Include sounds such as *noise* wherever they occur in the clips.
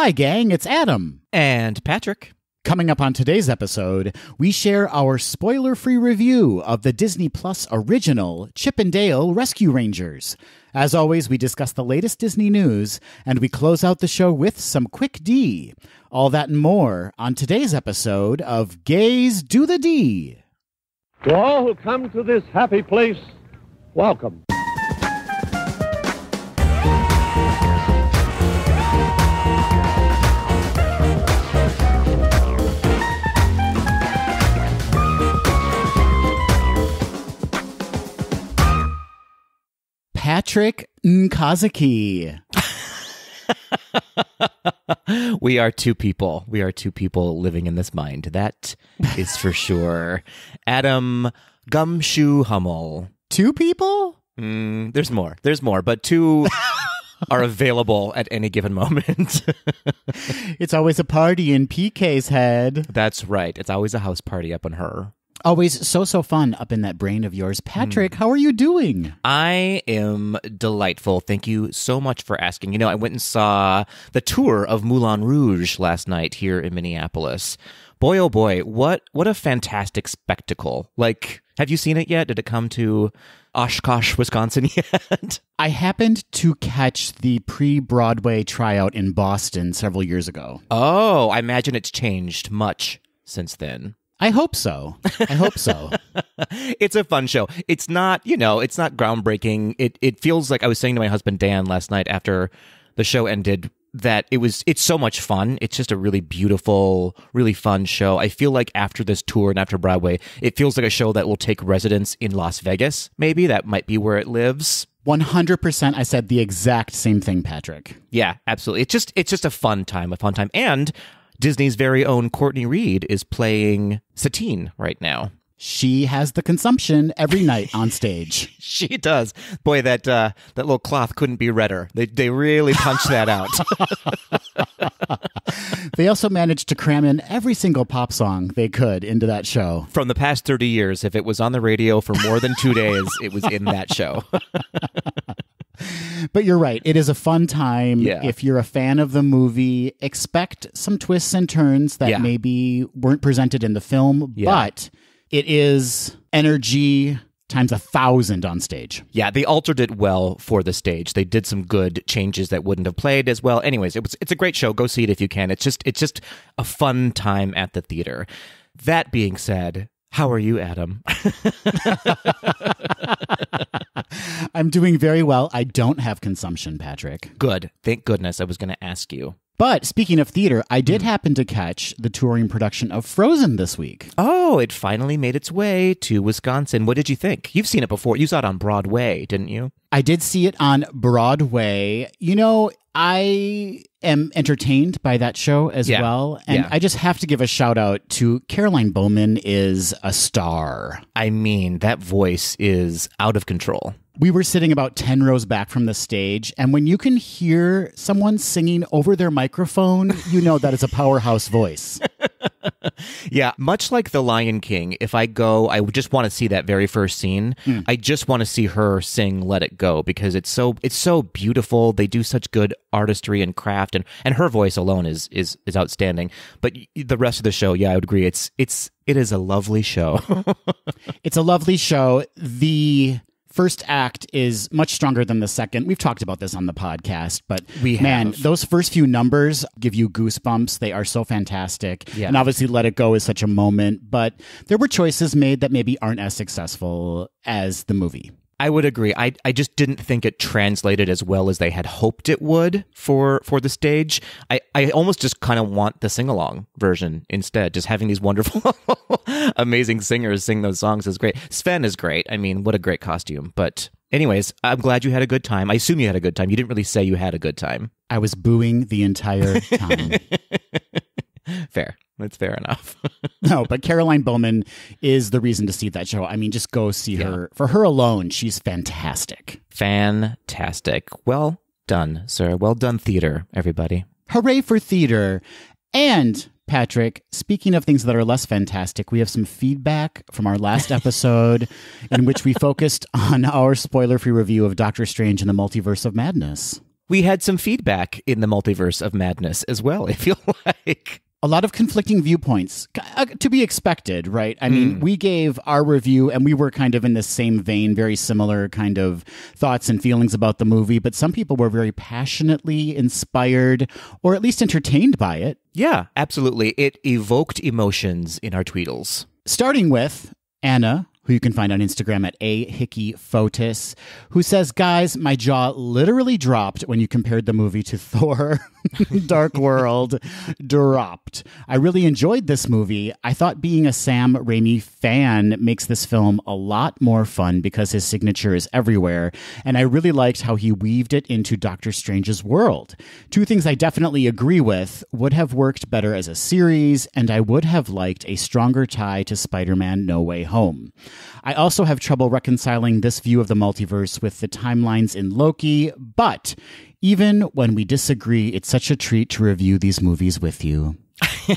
Hi, gang, it's Adam. And Patrick. Coming up on today's episode, we share our spoiler free review of the Disney Plus original Chip and Dale Rescue Rangers. As always, we discuss the latest Disney news and we close out the show with some quick D. All that and more on today's episode of Gays Do the D. To all who come to this happy place, welcome. Patrick Nkazaki. *laughs* we are two people. We are two people living in this mind. That is for *laughs* sure. Adam Gumshoe Hummel. Two people? Mm, there's more. There's more, but two *laughs* are available at any given moment. it's always a party in PK's head. That's right. It's always a house party up on her. Always so, so fun up in that brain of yours. Patrick, mm. how are you doing? I am delightful. Thank you so much for asking. You know, I went and saw the tour of Moulin Rouge last night here in Minneapolis. Boy, oh boy, what, what a fantastic spectacle. Like, have you seen it yet? Did it come to Oshkosh, Wisconsin *laughs* yet? I happened to catch the pre Broadway tryout in Boston several years ago. Oh, I imagine it's changed much since then. I hope so. I hope so. *laughs* it's a fun show. It's not, you know, it's not groundbreaking. It it feels like I was saying to my husband Dan last night after the show ended that it was it's so much fun. It's just a really beautiful, really fun show. I feel like after this tour and after Broadway, it feels like a show that will take residence in Las Vegas. Maybe that might be where it lives. 100% I said the exact same thing, Patrick. Yeah, absolutely. It's just it's just a fun time, a fun time. And Disney's very own Courtney Reed is playing Satine right now. She has the consumption every night on stage. *laughs* she does. Boy, that uh, that little cloth couldn't be redder. They they really punched that out. *laughs* they also managed to cram in every single pop song they could into that show. From the past 30 years, if it was on the radio for more than 2 days, it was in that show *laughs* but you're right. It is a fun time. Yeah. If you're a fan of the movie, expect some twists and turns that yeah. maybe weren't presented in the film, yeah. but it is energy times a thousand on stage. Yeah, they altered it well for the stage. They did some good changes that wouldn't have played as well. Anyways, it was it's a great show. Go see it if you can. It's just it's just a fun time at the theater. That being said, how are you, Adam? *laughs* I'm doing very well. I don't have consumption, Patrick. Good. Thank goodness. I was going to ask you. But speaking of theater, I did mm. happen to catch the touring production of Frozen this week. Oh, it finally made its way to Wisconsin. What did you think? You've seen it before. You saw it on Broadway, didn't you? I did see it on Broadway. You know, I am entertained by that show as yeah. well. And yeah. I just have to give a shout out to Caroline Bowman is a star. I mean, that voice is out of control we were sitting about 10 rows back from the stage and when you can hear someone singing over their microphone you know that is a powerhouse voice *laughs* *laughs* yeah much like the lion king if i go i just want to see that very first scene. Mm. i just want to see her sing let it go because it's so it's so beautiful. They do such good artistry and craft and and her voice alone is is is outstanding. But the rest of the show yeah i would agree. It's it's it is a lovely show. *laughs* It's a lovely show. The first act is much stronger than the second. We've talked about this on the podcast, but we man, those first few numbers give you goosebumps. They are so fantastic. Yeah. And obviously Let It Go is such a moment, but there were choices made that maybe aren't as successful as the movie. I would agree. I I just didn't think it translated as well as they had hoped it would for for the stage. I I almost just kind of want the sing along version instead. Just having these wonderful, *laughs* amazing singers sing those songs is great. Sven is great. I mean, what a great costume. But anyways, I'm glad you had a good time. I assume you had a good time. You didn't really say you had a good time. I was booing the entire time. *laughs* Fair. That's fair enough. *laughs* no, but Caroline Bowman is the reason to see that show. I mean, just go see yeah. her. For her alone, she's fantastic. Fantastic. Well done, sir. Well done, theater, everybody. Hooray for theater. And Patrick, speaking of things that are less fantastic, we have some feedback from our last *laughs* episode in which we focused on our spoiler free review of Doctor Strange in the Multiverse of Madness. We had some feedback in the multiverse of madness as well, *laughs* I feel like. A lot of conflicting viewpoints uh, to be expected, right? I mean, we gave our review and we were kind of in the same vein, very similar kind of thoughts and feelings about the movie, but some people were very passionately inspired or at least entertained by it. Yeah, absolutely. It evoked emotions in our tweedles. Starting with Anna, who you can find on Instagram at a hickey photis, who says, "Guys, my jaw literally dropped when you compared the movie to *laughs* Thor: Dark World. Dropped. I really enjoyed this movie. I thought being a Sam Raimi fan makes this film a lot more fun because his signature is everywhere, and I really liked how he weaved it into Doctor Strange's world. Two things I definitely agree with would have worked better as a series, and I would have liked a stronger tie to Spider-Man: No Way Home." I also have trouble reconciling this view of the multiverse with the timelines in Loki, but even when we disagree, it's such a treat to review these movies with you.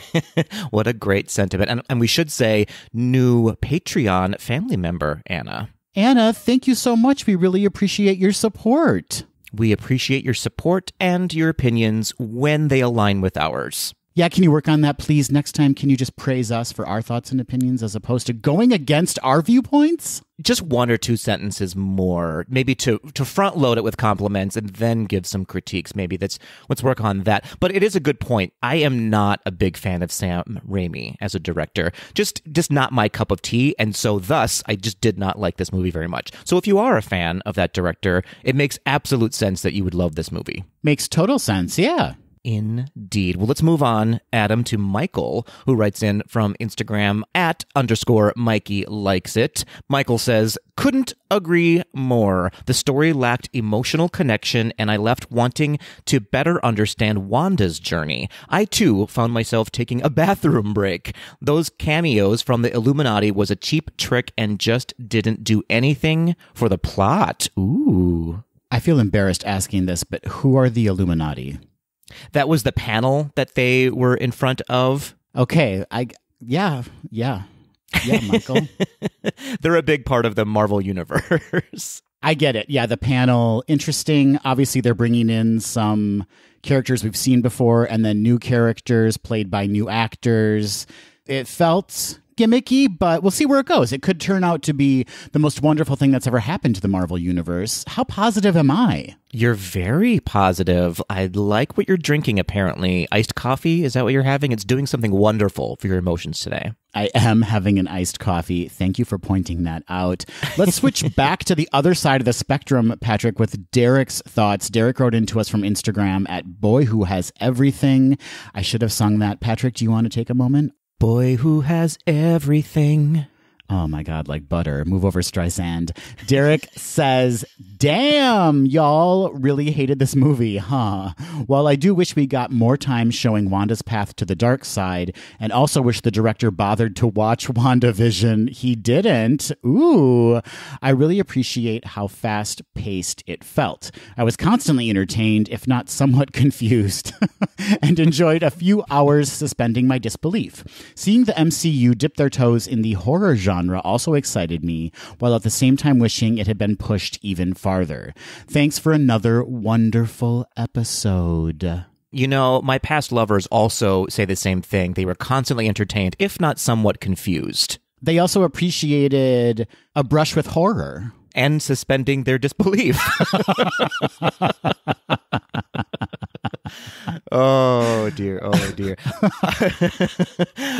*laughs* what a great sentiment. And, and we should say, new Patreon family member, Anna. Anna, thank you so much. We really appreciate your support. We appreciate your support and your opinions when they align with ours. Yeah, can you work on that, please? Next time, can you just praise us for our thoughts and opinions as opposed to going against our viewpoints? Just one or two sentences more, maybe to to front load it with compliments and then give some critiques. Maybe that's let's work on that. But it is a good point. I am not a big fan of Sam Raimi as a director. Just just not my cup of tea, and so thus I just did not like this movie very much. So if you are a fan of that director, it makes absolute sense that you would love this movie. Makes total sense, yeah. Indeed. Well, let's move on, Adam, to Michael, who writes in from Instagram at underscore Mikey likes it. Michael says, couldn't agree more. The story lacked emotional connection, and I left wanting to better understand Wanda's journey. I too found myself taking a *laughs* bathroom break. Those cameos from the Illuminati was a cheap trick and just didn't do anything for the plot. Ooh. I feel embarrassed asking this, but who are the Illuminati? That was the panel that they were in front of. Okay, I yeah, yeah. Yeah, Michael. *laughs* They're a big part of the Marvel universe. *laughs* I get it. Yeah, the panel interesting. Obviously, they're bringing in some characters we've seen before and then new characters played by new actors. It felt gimmicky, but we'll see where it goes. It could turn out to be the most wonderful thing that's ever happened to the Marvel universe. How positive am I? You're very positive. I like what you're drinking, apparently. Iced coffee? Is that what you're having? It's doing something wonderful for your emotions today. I am having an iced coffee. Thank you for pointing that out. Let's switch *laughs* back to the other side of the spectrum, Patrick, with Derek's thoughts. Derek wrote into us from Instagram at Boy Who Has Everything. I should have sung that. Patrick, do you want to take a moment? Boy who has everything. Oh my God, like butter. Move over, Streisand. Derek says, Damn, y'all really hated this movie, huh? While I do wish we got more time showing Wanda's path to the dark side, and also wish the director bothered to watch WandaVision, he didn't. Ooh, I really appreciate how fast paced it felt. I was constantly entertained, if not somewhat *laughs* confused, and enjoyed a few hours suspending my disbelief. Seeing the MCU dip their toes in the horror genre also excited me, while at the same time wishing it had been pushed even farther. Thanks for another wonderful episode. You know, my past lovers also say the same thing. They were constantly entertained, if not somewhat confused. They also appreciated a brush with horror. And suspending their disbelief. *laughs* oh dear, oh dear.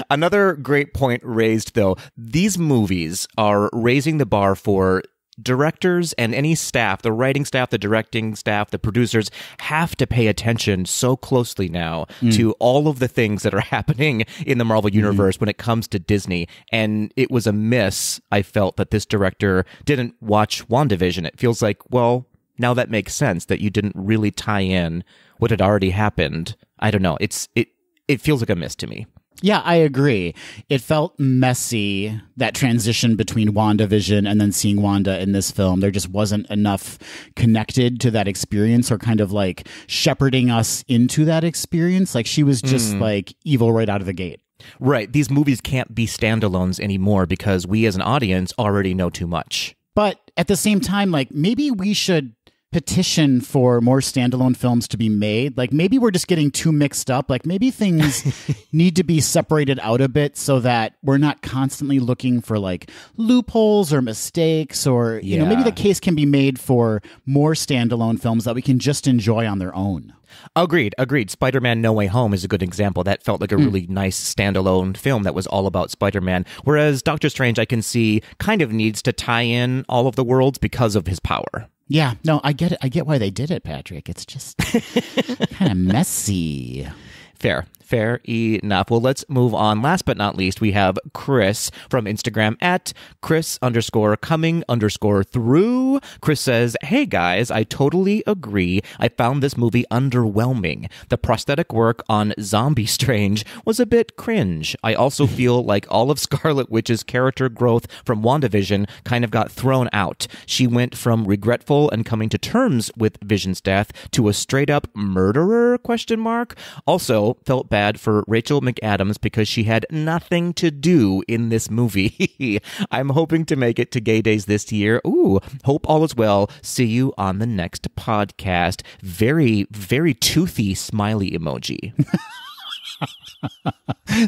Another great point raised, though. These movies are raising the bar for directors and any staff, the writing staff, the directing staff, the producers have to pay attention so closely now mm. to all of the things that are *laughs* happening in the Marvel universe mm. when it comes to Disney. And it was a miss, I felt, that this director didn't watch WandaVision. It feels like, well, now that makes sense that you didn't really tie in what had already happened. I don't know. It's it it feels like a miss to me. Yeah, I agree. It felt messy, that transition between WandaVision and then seeing Wanda in this film. There just wasn't enough connected to that experience or kind of like shepherding us into that experience. Like she was just mm. like evil right out of the gate. Right. These movies can't be standalones anymore because we as an audience already know too much. But at the same time, like maybe we should petition for more standalone films to be made. Like maybe we're just getting too mixed up. Like maybe things *laughs* need to be separated out a bit so that we're not constantly looking for like loopholes or mistakes or you know maybe the case can be made for more standalone films that we can just enjoy on their own. Agreed, agreed. Spider Man No Way Home is a good example. That felt like a hmm. really nice standalone film that was all about Spider Man. Whereas Doctor Strange, I can see, kind of needs to tie in all of the worlds because of his power. Yeah, no, I get it. I get why they did it, Patrick. It's just *laughs* kind of messy. Fair, fair enough. Well, let's move on. Last but not least, we have Chris from Instagram at Chris underscore coming underscore through. Chris says, Hey guys, I totally agree. I found this movie underwhelming. The prosthetic work on Zombie Strange was a bit cringe. I also *laughs* feel like all of Scarlet Witch's character growth from WandaVision kind of got thrown out. She went from regretful and coming to terms with Vision's death to a straight up murderer question mark. Also, felt bad for Rachel McAdams because she had nothing to do in this movie. *laughs* I'm hoping to make it to Gay Days this year. Ooh, hope all is well. See you on the next podcast. Very, very toothy smiley emoji. *laughs*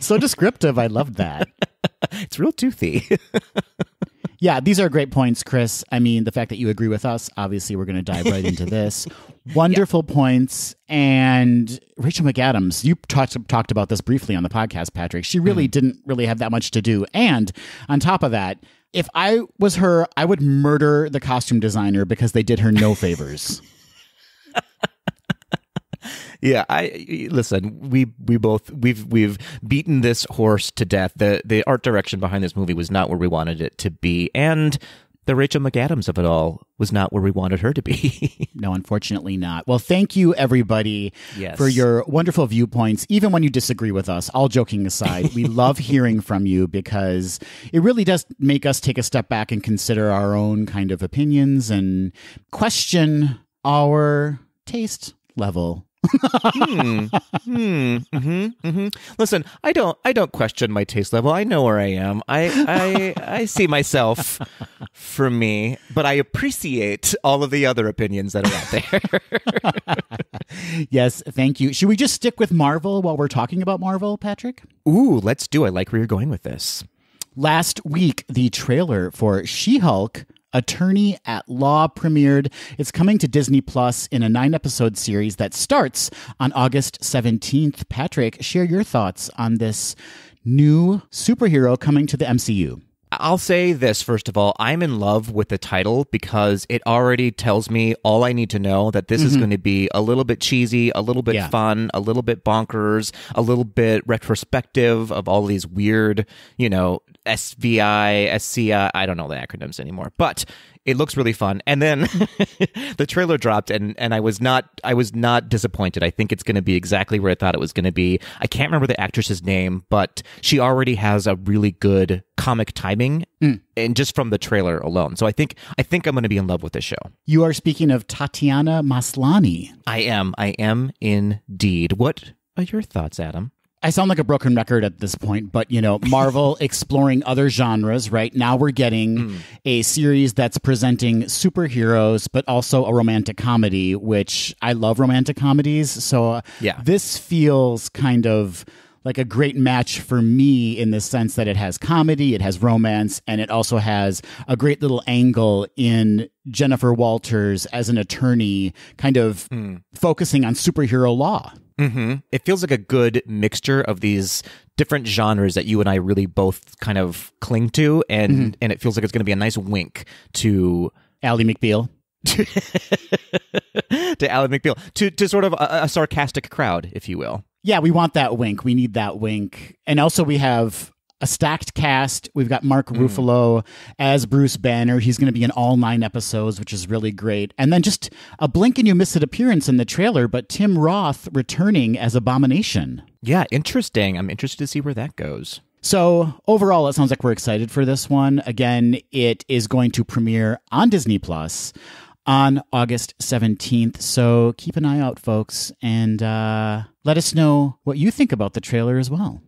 So descriptive. I loved that. *laughs* it's real toothy. Yeah, these are great points, Chris. I mean, the fact that you agree with us, obviously, we're going to dive right into this. *laughs* Wonderful points. And Rachel McAdams, you talked talked about this briefly on the podcast, Patrick. She really hmm. didn't really have that much to do. And on top of that, if I was her, I would murder the costume designer because they did her no favors. *laughs* Yeah, I listen. We we both we've we've beaten this horse to death. The the art direction behind this movie was not where we wanted it to be, and the Rachel McAdams of it all was not where we wanted her to be. *laughs* No, unfortunately not. Well, thank you everybody Yes. for your wonderful viewpoints, even when you disagree with us. All joking aside, we *laughs* love hearing from you because it really does make us take a step back and consider our own kind of opinions and question our taste level. Hmm. Hmm. hmm hmm Listen, I don't. I don't question my taste level. I know where I am. I. I. I see myself for me, but I appreciate all of the other opinions that are out there. *laughs* Yes, thank you. Should we just stick with Marvel while we're talking about Marvel, Patrick? Ooh, let's do. I like where you're going with this. Last week, the trailer for She Hulk Attorney at Law premiered. It's coming to Disney Plus in a nine episode series that starts on August 17th. Patrick, share your thoughts on this new superhero coming to the MCU. I'll say this first of all. I'm in love with the title because it already tells me all I need to know that this is mm-hmm. going to be a little bit cheesy, a little bit Yeah. fun, a little bit bonkers, a little bit retrospective of all these weird, you know, SVI, SCI, I don't know the acronyms anymore. But it looks really fun. And then *laughs* the trailer dropped and and I was not I was not disappointed. I think it's going to be exactly where I thought it was going to be. I can't remember the actress's name, but she already has a really good comic timing mm. and just from the trailer alone. So I think I think I'm going to be in love with this show. You are speaking of Tatiana Maslany. I am. I am indeed. What are your thoughts, Adam? I sound like a broken record at this point, but you know, Marvel *laughs* exploring other genres, right? Now we're getting a series that's presenting superheroes, but also a romantic comedy, which I love romantic comedies. So uh, Yeah. this feels kind of like a great match for me in the sense that it has comedy, it has romance, and it also has a great little angle in Jennifer Walters as an attorney, kind of focusing on superhero law. Mm-hmm. It feels like a good mixture of these different genres that you and I really both kind of cling to, and and it feels like it's going to be a nice wink to Ally McBeal. *laughs* to Alan McBeal to to sort of a, a sarcastic crowd, if you will. Yeah, we want that wink. We need that wink. And also, we have a stacked cast. We've got Mark hmm. Ruffalo as Bruce Banner. He's going to be in all nine episodes, which is really great. And then just a blink and you miss it appearance in the trailer, but Tim Roth returning as Abomination. Yeah, interesting. I'm interested to see where that goes. So overall, it sounds like we're excited for this one. Again, it is going to premiere on Disney Plus on August 17th. So keep an eye out, folks, and uh, let us know what you think about the trailer as well.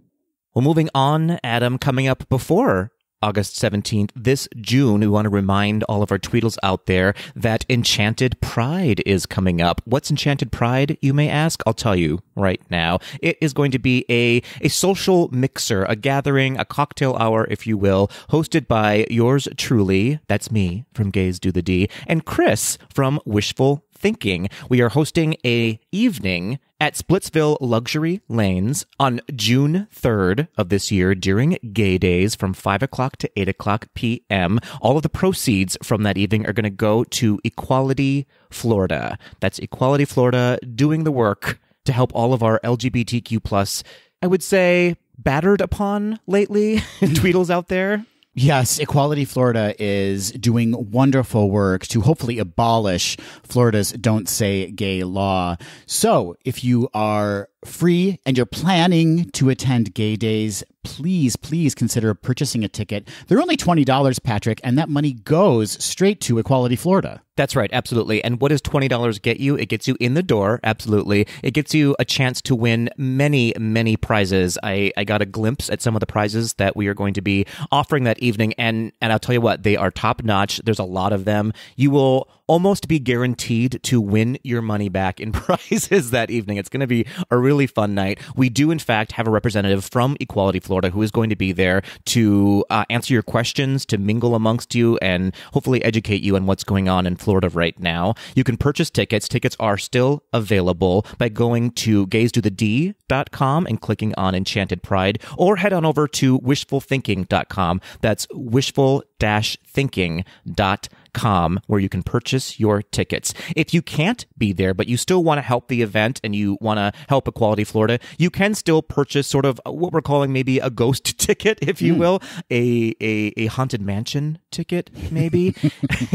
Well, moving on, Adam, coming up before August 17th. This June, we want to remind all of our Tweedles out there that Enchanted Pride is coming up. What's Enchanted Pride, you may ask? I'll tell you right now. It is going to be a, a social mixer, a gathering, a cocktail hour, if you will, hosted by yours truly, that's me from Gays Do the D, and Chris from Wishful Thinking. We are hosting a evening at Splitsville Luxury Lanes on June 3rd of this year during Gay Days from 5 o'clock to 8 o'clock p.m. All of the proceeds from that evening are going to go to Equality Florida. That's Equality Florida doing the work to help all of our LGBTQ plus, I would say, battered upon lately *laughs* Tweedles out there. Yes, Equality Florida is doing wonderful work to hopefully abolish Florida's Don't Say Gay law. So, if you are free and you're planning to attend gay days, please, please consider purchasing a ticket. They're only $20, Patrick, and that money goes straight to Equality Florida. That's right, absolutely. And what does $20 get you? It gets you in the door, absolutely. It gets you a chance to win many, many prizes. I, I got a glimpse at some of the prizes that we are going to be offering that evening, and, and I'll tell you what, they are top notch. There's a lot of them. You will almost be guaranteed to win your money back in *laughs* prizes that evening. It's going to be a really fun night. We do, in fact, have a representative from Equality Florida who is going to be there to uh, answer your questions, to mingle amongst you, and hopefully educate you on what's going on in Florida right now. You can purchase tickets. Tickets are still available by going to gaysdothed.com and clicking on Enchanted Pride, or head on over to wishfulthinking.com. That's wishful-thinking.com com where you can purchase your tickets. If you can't be there, but you still want to help the event and you want to help Equality Florida, you can still purchase sort of what we're calling maybe a ghost *laughs* ticket, if you mm. will, a, a, a haunted mansion ticket, maybe,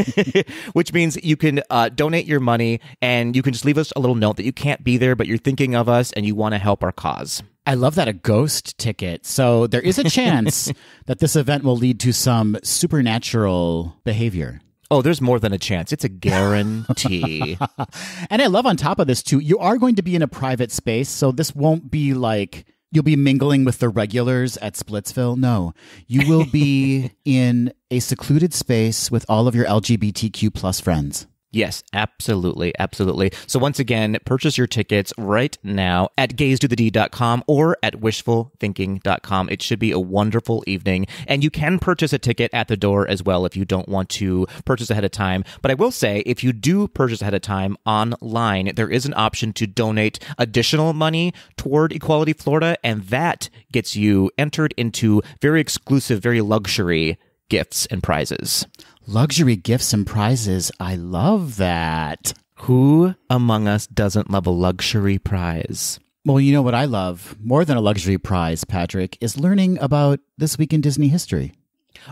*laughs* which means you can uh, donate your money and you can just leave us a little note that you can't be there, but you're thinking of us and you want to help our cause. I love that a ghost ticket. So there is a chance *laughs* that this event will lead to some supernatural behavior. Oh, there's more than a chance. It's a guarantee. *laughs* and I love on top of this too, you are going to be in a private space, so this won't be like you'll be mingling with the regulars at Splitsville. No, you will be *laughs* in a secluded space with all of your LGBTQ plus friends. Yes, absolutely. Absolutely. So once again, purchase your tickets right now at gaysdothed.com or at wishfulthinking.com. It should be a wonderful evening. And you can purchase a ticket at the door as well if you don't want to purchase ahead of time. But I will say, if you do purchase ahead of time online, there is an option to donate additional money toward Equality Florida. And that gets you entered into very exclusive, very luxury gifts and prizes. Luxury gifts and prizes. I love that. Who among us doesn't love a luxury prize? Well, you know what I love more than a luxury prize, Patrick, is learning about this week in Disney history.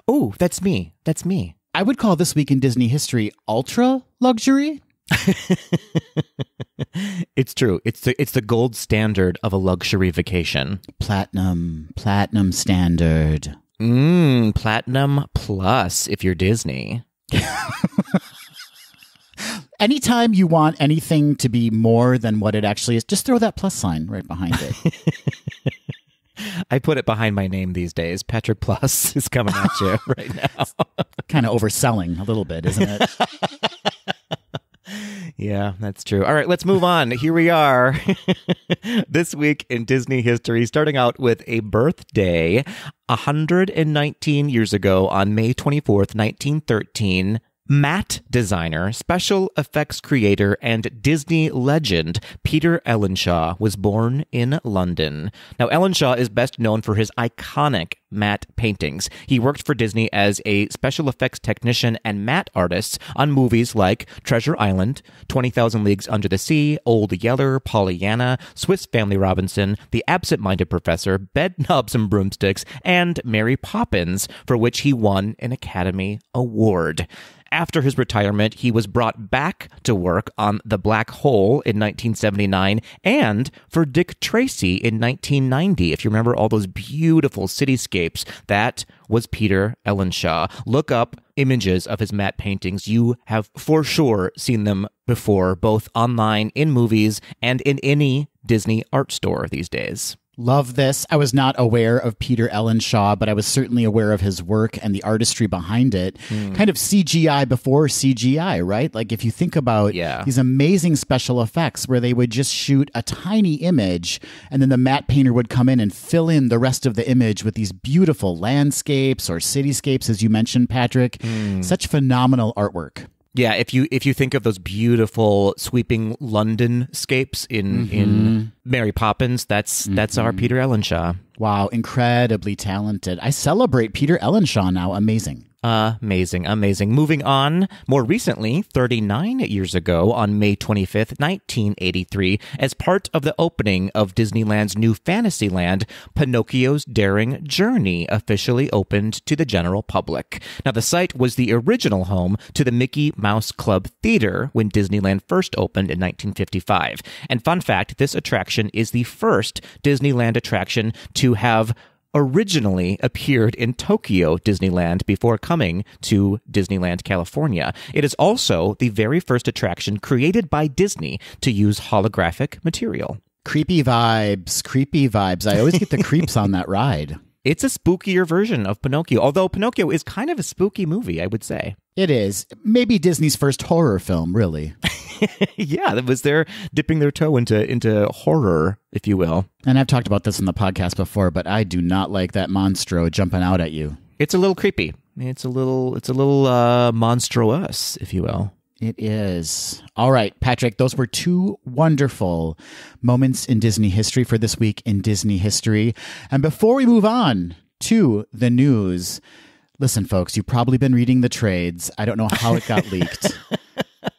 Oh, that's me. That's me. I would call this week in Disney history ultra luxury. *laughs* it's true. It's the it's the gold standard of a luxury vacation. Platinum, platinum standard. Mmm, platinum plus if you're Disney. *laughs* Anytime you want anything to be more than what it actually is, just throw that plus sign right behind it. *laughs* I put it behind my name these days. Patrick Plus *laughs* is coming at you right now. kind of overselling a little bit, isn't it? Yeah, that's true. All right, let's move on. Here we are. *laughs* this week in Disney history, starting out with a birthday 119 years ago on May 24th, 1913. Matte designer, special effects creator, and Disney legend Peter Ellenshaw was born in London. Now, Ellenshaw is best known for his iconic matte paintings. He worked for Disney as a special effects technician and matte artist on movies like Treasure Island, 20,000 Leagues Under the Sea, Old Yeller, Pollyanna, Swiss Family Robinson, The Absent Minded Professor, Bedknobs and Broomsticks, and Mary Poppins, for which he won an Academy Award. After his retirement, he was brought back to work on The Black Hole in 1979 and for Dick Tracy in 1990. If you remember all those beautiful cityscapes, that was Peter Ellenshaw. Look up images of his matte paintings. You have for sure seen them before, both online, in movies, and in any Disney art store these days. Love this. I was not aware of Peter Ellenshaw, but I was certainly aware of his work and the artistry behind it. Hmm. Kind of CGI before CGI, right? Like if you think about Yeah. these amazing special effects where they would just shoot a tiny image and then the matte painter would come in and fill in the rest of the image with these beautiful landscapes or cityscapes, as you mentioned, Patrick. Hmm. Such phenomenal artwork. Yeah, if you if you think of those beautiful sweeping London scapes in Mm-hmm. in Mary Poppins, that's that's our Peter Ellenshaw. Wow, incredibly talented. I celebrate Peter Ellenshaw now. Amazing. Amazing, amazing. Moving on, more recently, 39 years ago, on May 25th, 1983, as part of the opening of Disneyland's new Fantasyland, Pinocchio's Daring Journey officially opened to the general public. Now, the site was the original home to the Mickey Mouse Club Theater when Disneyland first opened in 1955. And fun fact this attraction is the first Disneyland attraction to have originally appeared in Tokyo Disneyland before coming to Disneyland, California. It is also the very first attraction created by Disney to use holographic material. Creepy vibes, creepy vibes. I always get the creeps on that ride. *laughs* It's a spookier version of Pinocchio, although Pinocchio is kind of a spooky movie, I would say. It is. Maybe Disney's first horror film, really. *laughs* yeah, that was their dipping their toe into into horror, if you will. And I've talked about this in the podcast before, but I do not like that monstro jumping out at you. It's a little creepy. It's a little it's a little uh monstrous, if you will. It is. All right, Patrick, those were two wonderful moments in Disney history for this week in Disney history. And before we move on to the news, listen, folks, you've probably been reading the trades. I don't know how it got *laughs* leaked.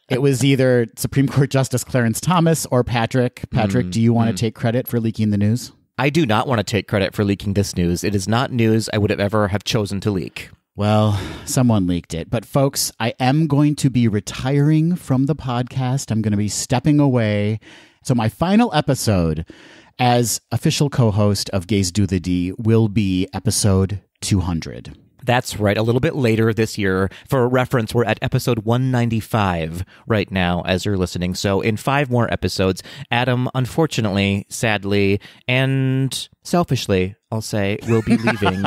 It was either Supreme Court Justice Clarence Thomas or Patrick. Patrick, mm, do you want to mm. take credit for leaking the news? I do not want to take credit for leaking this news. It is not news I would have ever have chosen to leak. Well, someone leaked it. But folks, I am going to be retiring from the podcast. I'm going to be stepping away. So my final episode as official co-host of Gays Do the D will be episode 200. That's right. A little bit later this year. For reference, we're at episode 195 right now as you're listening. So, in five more episodes, Adam, unfortunately, sadly, and selfishly, I'll say, we'll be leaving.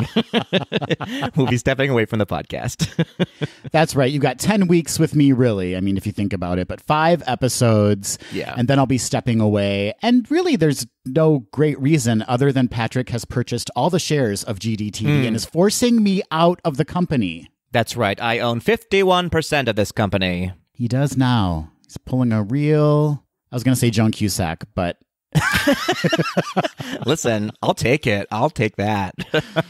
*laughs* we'll be stepping away from the podcast. *laughs* That's right. You got 10 weeks with me, really. I mean, if you think about it, but five episodes. Yeah. And then I'll be stepping away. And really, there's no great reason other than Patrick has purchased all the shares of GDTD hmm. and is forcing me out of the company. That's right. I own 51% of this company. He does now. He's pulling a real. I was going to say Joan Cusack, but *laughs* Listen, I'll take it. I'll take that.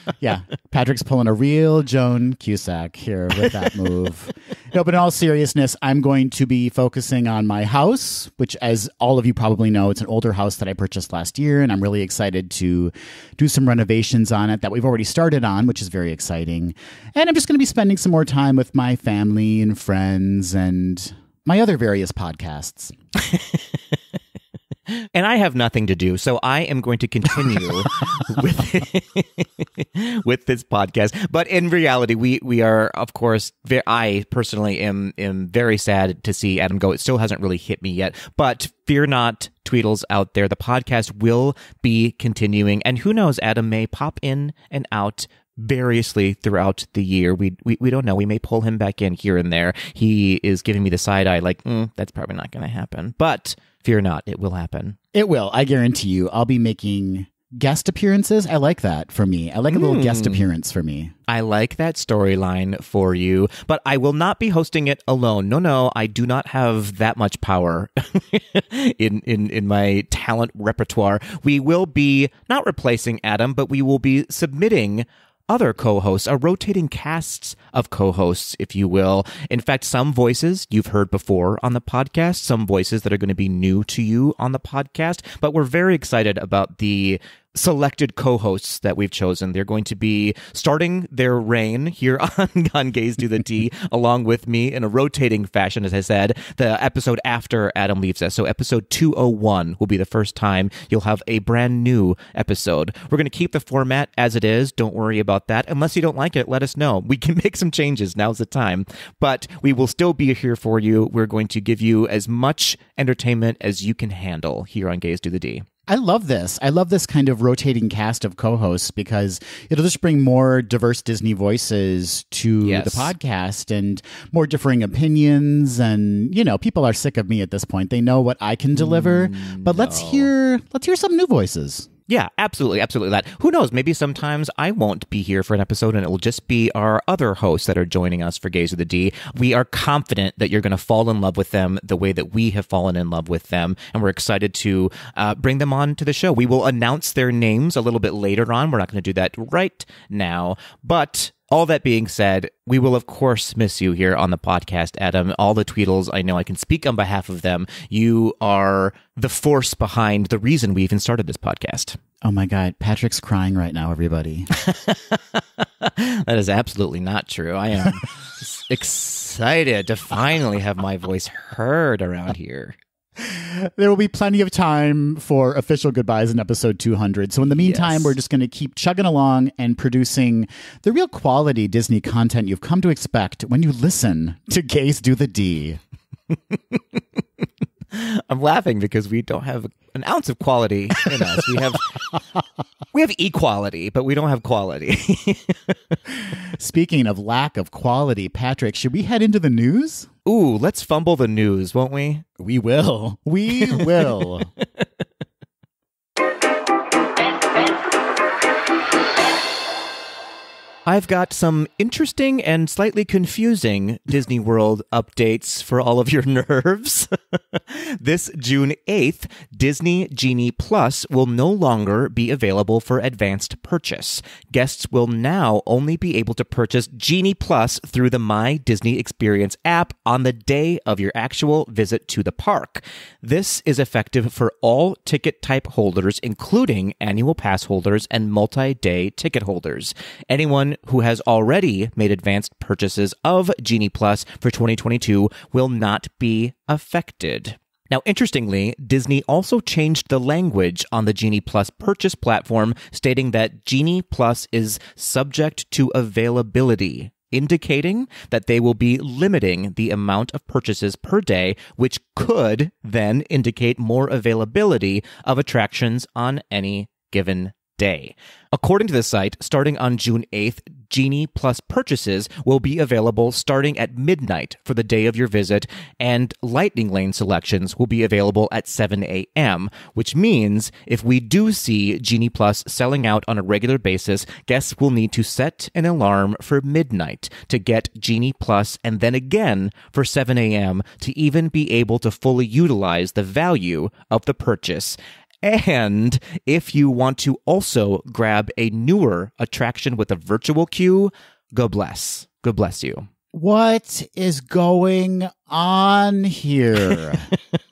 *laughs* yeah, Patrick's pulling a real Joan Cusack here with that *laughs* move. no, but in all seriousness, I'm going to be focusing on my house, which, as all of you probably know, it's an older house that I purchased last year, and I'm really excited to do some renovations on it that we've already started on, which is very exciting. And I'm just going to be spending some more time with my family and friends and my other various podcasts. And I have nothing to do, so I am going to continue *laughs* with *laughs* with this podcast. But in reality, we we are, of course, ve- I personally am am very sad to see Adam go. It still hasn't really hit me yet, but fear not. Tweedles out there. The podcast will be continuing, and who knows, Adam may pop in and out variously throughout the year. We, we we don't know. We may pull him back in here and there. He is giving me the side eye, like mm, that's probably not going to happen. But fear not, it will happen. It will. I guarantee you. I'll be making guest appearances. I like that for me. I like a little guest hmm. appearance for me. I like that storyline for you, but I will not be hosting it alone. No, no, I do not have that much power *laughs* in, in, in my talent repertoire. We will be not replacing Adam, but we will be submitting other co-hosts, a rotating casts of co-hosts, if you will. In fact, some voices you've heard before on the podcast, some voices that are going to be new to you on the podcast, but we're very excited about the selected co-hosts that we've chosen. They're going to be starting their reign here *laughs* on, on Gays Do the D *laughs* along with me in a rotating fashion, as I said, the episode after Adam leaves us. So episode 201 will be the first time you'll have a brand new episode. We're going to keep the format as it is. Don't worry about that. Unless you don't like it, let us know. We can *laughs* make some changes. Now's the time. But we will still be here for you. We're going to give you as much entertainment as you can handle here on Gays Do the D. I love this. I love this kind of rotating cast of co-hosts because it'll just bring more diverse Disney voices to Yes. the podcast and more differing opinions and you know, people are sick of me at this point. They know what I can deliver, mm, but let's hear let's hear some new voices. Yeah, absolutely, absolutely. That who knows? Maybe sometimes I won't be here for an episode, and it will just be our other hosts that are joining us for Gays of the D. We are confident that you're going to fall in love with them the way that we have fallen in love with them, and we're excited to uh, bring them on to the show. We will announce their names a little bit later on. We're not going to do that right now, but. All that being said, we will of course miss you here on the podcast, Adam. All the Tweedles, I know I can speak on behalf of them. You are the force behind the reason we even started this podcast. Oh my god, Patrick's crying right now everybody. *laughs* That is absolutely not true. I am *laughs* excited to finally have my voice heard around here. There will be plenty of time for official goodbyes in episode 200. So in the meantime, Yes. we're just going to keep chugging along and producing the real quality Disney content you've come to expect when you listen to Gays Do the D. *laughs* I'm laughing because we don't have an ounce of quality in us. We have we have equality, but we don't have quality. *laughs* Speaking of lack of quality, Patrick, should we head into the news? Ooh, let's fumble the news, won't we? We will. We *laughs* will. I've got some interesting and slightly confusing Disney World updates for all of your *laughs* nerves. *laughs* this June 8th, Disney Genie Plus will no longer be available for advanced purchase. Guests will now only be able to purchase Genie Plus through the My Disney Experience app on the day of your actual visit to the park. This is effective for all ticket type holders, including annual pass holders and multi day ticket holders. Anyone who has already made advanced purchases of Genie Plus for 2022 will not be affected. Now, interestingly, Disney also changed the language on the Genie Plus purchase platform, stating that Genie Plus is subject to availability, indicating that they will be limiting the amount of purchases per day, which could then indicate more availability of attractions on any given day. According to the site, starting on June 8th, Genie Plus purchases will be available starting at midnight for the day of your visit, and Lightning Lane selections will be available at 7 a.m., which means if we do see Genie Plus selling out on a regular basis, guests will need to set an alarm for midnight to get Genie Plus and then again for 7 a.m. to even be able to fully utilize the value of the purchase. And if you want to also grab a newer attraction with a virtual queue, God bless. God bless you. what is going on here?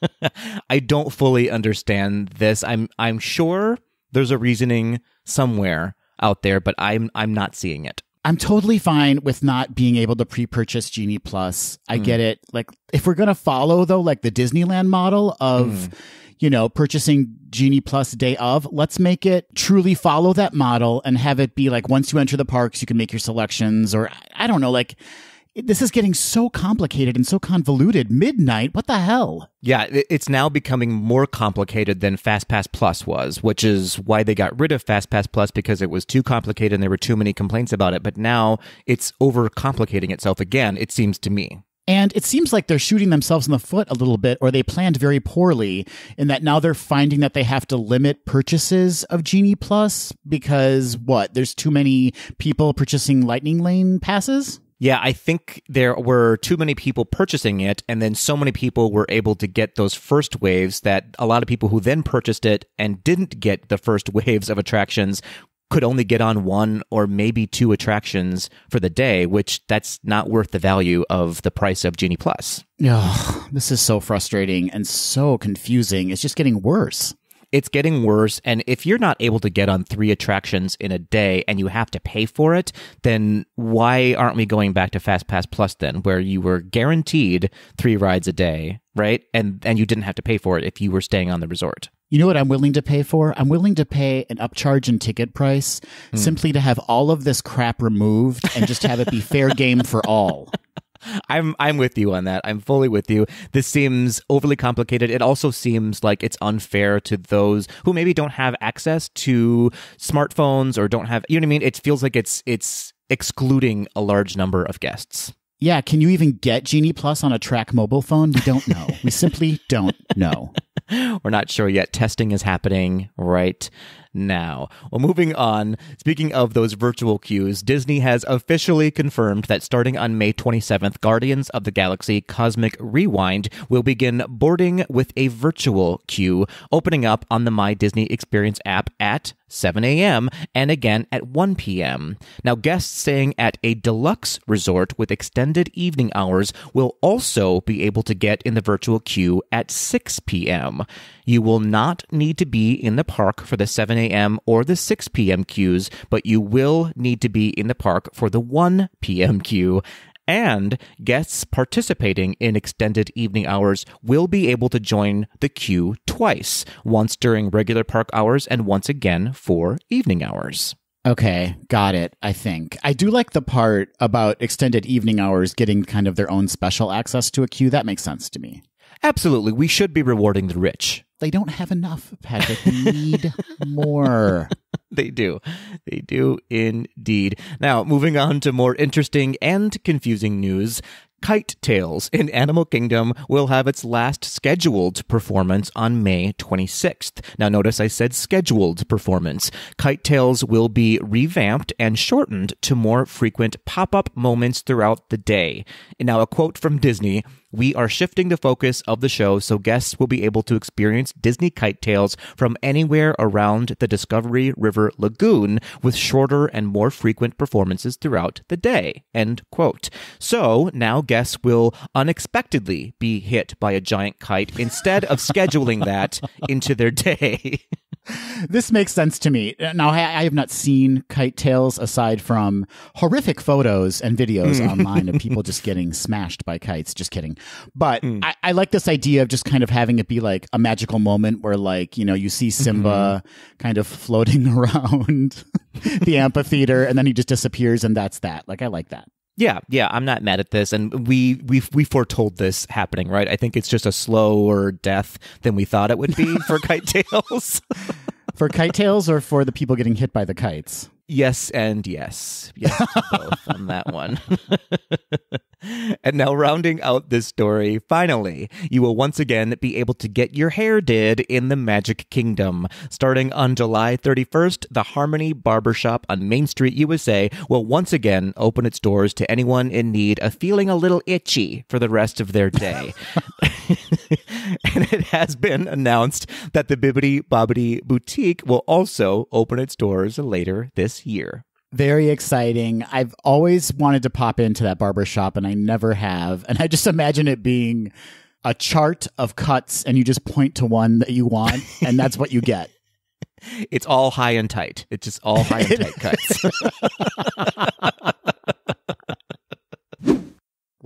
*laughs* I don't fully understand this. I'm I'm sure there's a reasoning somewhere out there, but I'm I'm not seeing it. I'm totally fine with not being able to pre-purchase Genie Plus. I mm. get it. Like if we're going to follow though like the Disneyland model of mm. You know, purchasing Genie Plus day of, let's make it truly follow that model and have it be like once you enter the parks you can make your selections or I don't know like this is getting so complicated and so convoluted. Midnight, what the hell? Yeah, it's now becoming more complicated than FastPass Plus was, which is why they got rid of FastPass Plus because it was too complicated and there were too many complaints about it. But now it's overcomplicating itself again, it seems to me. And it seems like they're shooting themselves in the foot a little bit, or they planned very poorly in that now they're finding that they have to limit purchases of Genie Plus because what? There's too many people purchasing Lightning Lane passes? Yeah, I think there were too many people purchasing it, and then so many people were able to get those first waves that a lot of people who then purchased it and didn't get the first *laughs* waves of attractions could only get on one or maybe two attractions for the day, which that's not worth the value of the price of Genie Plus. Ugh, this is so frustrating and so confusing. It's just getting worse. It's getting worse, and if you're not able to get on three attractions in a day and you have to pay for it, then why aren't we going back to FastPass Plus then, where you were guaranteed three rides a day, right? And and you didn't have to pay for it if you were staying on the resort. You know what I'm willing to pay for? I'm willing to pay an upcharge in ticket price hmm. simply to have all of this crap removed and just have it be fair game for all. *laughs* I'm I'm with you on that. I'm fully with you. This seems overly complicated. It also seems like it's unfair to those who maybe don't have access to smartphones or don't have you know what I mean? It feels like it's it's excluding a large number of guests. Yeah, can you even get Genie Plus on a track mobile phone? We don't know. we simply don't know. *laughs* We're not sure yet. Testing is happening right now. Well, moving on, speaking of those virtual queues, Disney has officially confirmed that starting on May 27th, Guardians of the Galaxy Cosmic Rewind will begin boarding with a virtual queue, opening up on the My Disney Experience app at 7 a.m., and again at 1 p.m. Now, guests staying at a deluxe resort with extended evening hours will also be able to get in the virtual queue at 6 p.m. You will not need to be in the park for the 7 a.m. or the 6 p.m. queues, but you will need to be in the park for the 1 p.m. *laughs* queue and guests participating in extended evening hours will be able to join the queue twice, once during regular park hours and once again for evening hours. Okay, got it, I think. I do like the part about extended evening hours getting kind of their own special access to a queue. That makes sense to me. Absolutely. We should be rewarding the rich. They don't have enough, Patrick. *laughs* We need more. They do. They do indeed. Now, moving on to more interesting and confusing news. Kite Tales in Animal Kingdom will have its last scheduled performance on May 26th. Now, notice I said scheduled performance. Kite Tales will be revamped and shortened to more frequent pop up moments throughout the day. And now, a quote from Disney we are shifting the focus of the show so guests will be able to experience Disney Kite Tales from anywhere around the Discovery River Lagoon with shorter and more frequent performances throughout the day. End quote. So now guests will unexpectedly be hit by a giant kite instead of scheduling that *laughs* into their day. *laughs* this makes sense to me. Now, I have not seen Kite Tales aside from horrific photos and videos Hmm. online of people *laughs* just getting smashed by kites. Just kidding. But Hmm. I, I like this idea of just kind of having it be like a magical moment where, like, you know, you see Simba Mm-hmm. kind of floating *laughs* around *laughs* the amphitheater and then he just disappears and that's that. Like, I like that. Yeah, yeah, I'm not mad at this, and we we we foretold this happening, right? I think it's just a slower death than we thought it would be for *laughs* Kite Tales. For Kite Tales or for the people getting hit by the kites? Yes, and yes, yes, to *laughs* both on that one. *laughs* and now, rounding out this story, finally, you will once again be able to get your hair did in the Magic Kingdom. Starting on July 31st, the Harmony Barbershop on Main Street, USA, will once again open its doors to anyone in need of feeling a little itchy for the rest of their day. *laughs* *laughs* and it has been announced that the Bibbidi Bobbidi Boutique will also open its doors later this year. Very exciting. I've always wanted to pop into that barber shop and I never have. And I just imagine it being a chart of cuts and you just point to one that you want and that's what you get. *laughs* It's all high and tight. It's just all high and tight *laughs* cuts.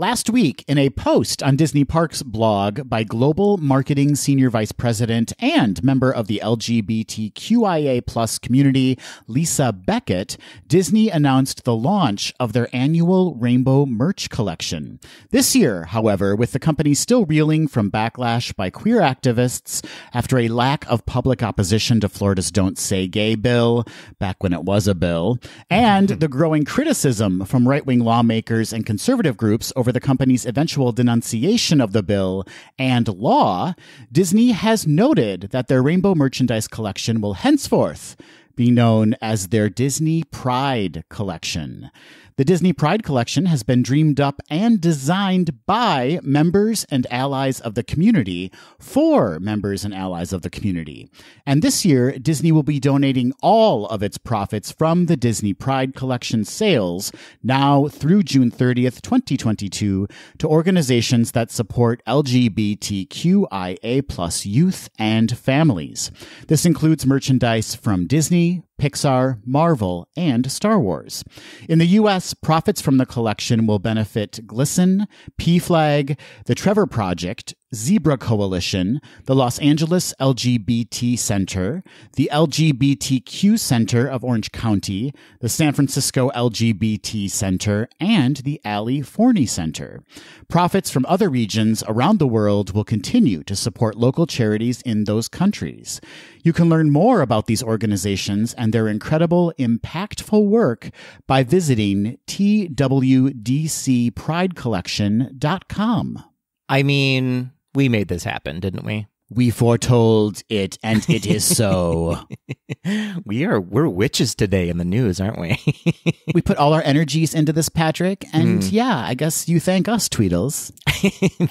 Last week, in a post on Disney Parks blog by Global Marketing Senior Vice President and member of the LGBTQIA plus community, Lisa Beckett, Disney announced the launch of their annual Rainbow merch collection. This year, however, with the company still reeling from backlash by queer activists after a lack of public opposition to Florida's Don't Say Gay bill, back when it was a bill, and *laughs* the growing criticism from right wing lawmakers and conservative groups over the company's eventual denunciation of the bill and law, Disney has noted that their rainbow merchandise collection will henceforth be known as their Disney Pride Collection. The Disney Pride Collection has been dreamed up and designed by members and allies of the community for members and allies of the community. And this year, Disney will be donating all of its profits from the Disney Pride Collection sales now through June 30th, 2022 to organizations that support LGBTQIA plus youth and families. This includes merchandise from Disney, Pixar, Marvel, and Star Wars. In the U.S., profits from the collection will benefit GLSEN, P Flag, The Trevor Project, Zebra Coalition, the Los Angeles LGBT Center, the LGBTQ Center of Orange County, the San Francisco LGBT Center, and the Ali Forney Center. Profits from other regions around the world will continue to support local charities in those countries. You can learn more about these organizations and their incredible, impactful work by visiting twdcpridecollection.com. I mean, we made this happen, didn't we? We foretold it, and it is so. *laughs* we are we're witches today in the news, aren't we? *laughs* we put all our energies into this, Patrick, and mm. yeah, I guess you thank us, Tweedles.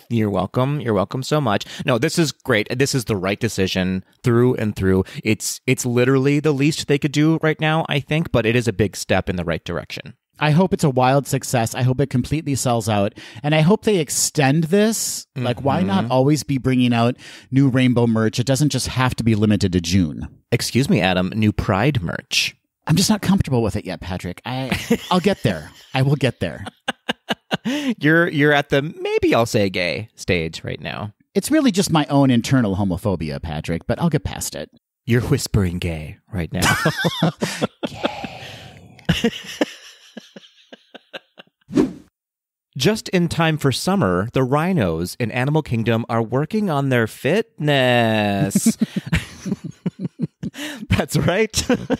*laughs* You're welcome. You're welcome so much. No, this is great. This is the right decision through and through. It's it's literally the least they could do right now, I think, but it is a big step in the right direction. I hope it's a wild success. I hope it completely sells out. And I hope they extend this. Mm-hmm. Like, why not mm-hmm. always be bringing out new rainbow merch? It doesn't just have to be limited to June. Excuse me, Adam, new Pride merch. I'm just not comfortable with it yet, Patrick. I *laughs* I'll get there. I will get there. *laughs* you're you're at the maybe I'll say gay stage right now. It's really just my own internal homophobia, Patrick, but I'll get past it. You're whispering gay right now. *laughs* gay. Just in time for summer, the rhinos in Animal Kingdom are working on their fitness. *laughs* That's right.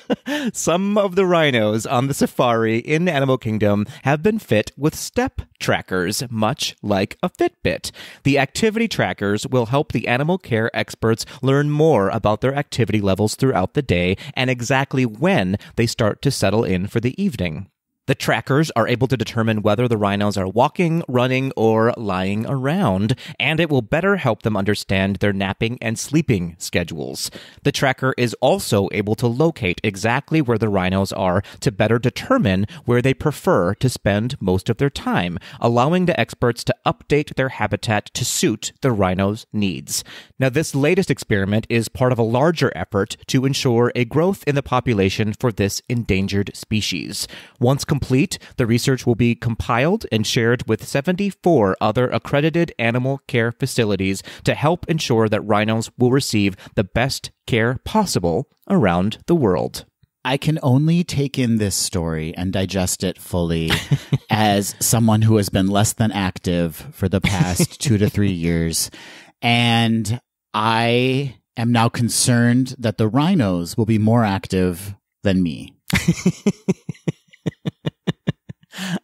*laughs* Some of the rhinos on the safari in Animal Kingdom have been fit with step trackers, much like a Fitbit. The activity trackers will help the animal care experts learn more about their activity levels throughout the day and exactly when they start to settle in for the evening. The trackers are able to determine whether the rhinos are walking, running, or lying around, and it will better help them understand their napping and sleeping schedules. The tracker is also able to locate exactly where the rhinos are to better determine where they prefer to spend most of their time, allowing the experts to update their habitat to suit the rhinos' needs. Now, this latest experiment is part of a larger effort to ensure a growth in the population for this endangered species. Once complete, the research will be compiled and shared with 74 other accredited animal care facilities to help ensure that rhinos will receive the best care possible around the world. I can only take in this story and digest it fully *laughs* as someone who has been less than active for the past *laughs* two to three years. And I am now concerned that the rhinos will be more active than me. *laughs*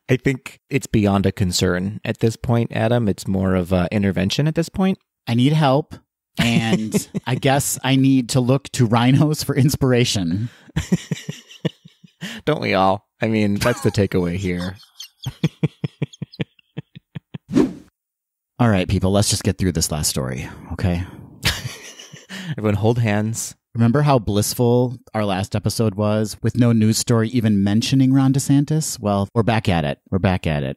I think it's beyond a concern at this point, Adam. It's more of an intervention at this point. I need help. And *laughs* I guess I need to look to rhinos for inspiration. *laughs* Don't we all? I mean, that's the takeaway here. *laughs* all right, people, let's just get through this last story, okay? Everyone hold hands. Remember how blissful our last episode was with no news story even mentioning Ron DeSantis? Well, we're back at it. We're back at it.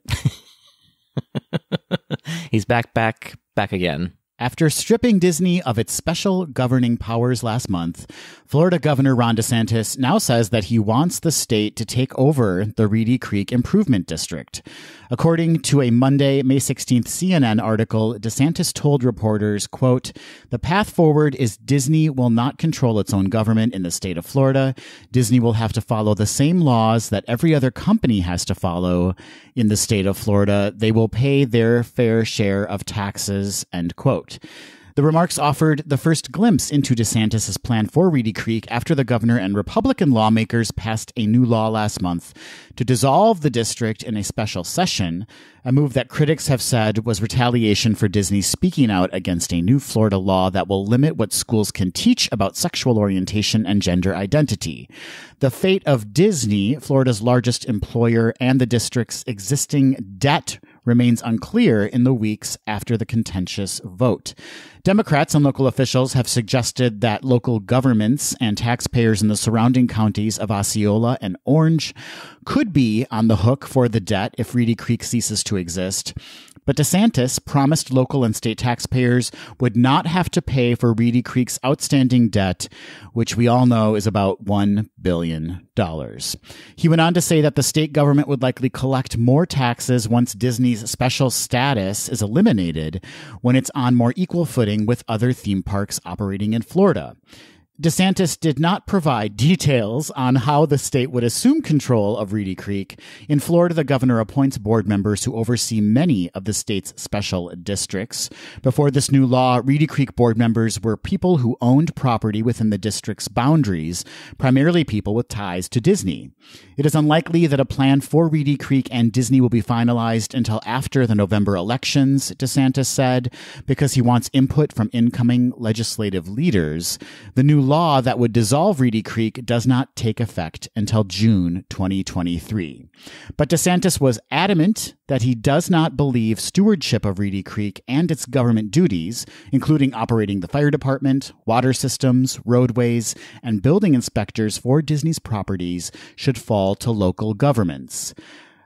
*laughs* He's back, back, back again. After stripping Disney of its special governing powers last month, Florida Governor Ron DeSantis now says that he wants the state to take over the Reedy Creek Improvement District. According to a Monday, May 16th CNN article, DeSantis told reporters, quote, "The path forward is Disney will not control its own government in the state of Florida. Disney will have to follow the same laws that every other company has to follow in the state of Florida. They will pay their fair share of taxes." End quote. The remarks offered the first glimpse into DeSantis' plan for Reedy Creek after the governor and Republican lawmakers passed a new law last month to dissolve the district in a special session, a move that critics have said was retaliation for Disney speaking out against a new Florida law that will limit what schools can teach about sexual orientation and gender identity. The fate of Disney, Florida's largest employer, and the district's existing debt remains unclear in the weeks after the contentious vote. Democrats and local officials have suggested that local governments and taxpayers in the surrounding counties of Osceola and Orange could be on the hook for the debt if Reedy Creek ceases to exist. But DeSantis promised local and state taxpayers would not have to pay for Reedy Creek's outstanding debt, which we all know is about $1 billion. He went on to say that the state government would likely collect more taxes once Disney's special status is eliminated when it's on more equal footing with other theme parks operating in Florida. DeSantis did not provide *laughs* details on how the state would assume control of Reedy Creek. In Florida, the governor appoints board members who oversee many of the state's special districts. Before this new law, Reedy Creek board members were people who owned property within the district's boundaries, primarily people with ties to Disney. It is unlikely that a plan for Reedy Creek and Disney will be finalized until after the November elections, DeSantis said, because he wants input from incoming legislative leaders. The new that would dissolve Reedy Creek does not take effect until June 2023. But DeSantis was adamant that he does not believe stewardship of Reedy Creek and its government duties, including operating the fire department, water systems, roadways, and building inspectors for Disney's properties, should fall to local governments.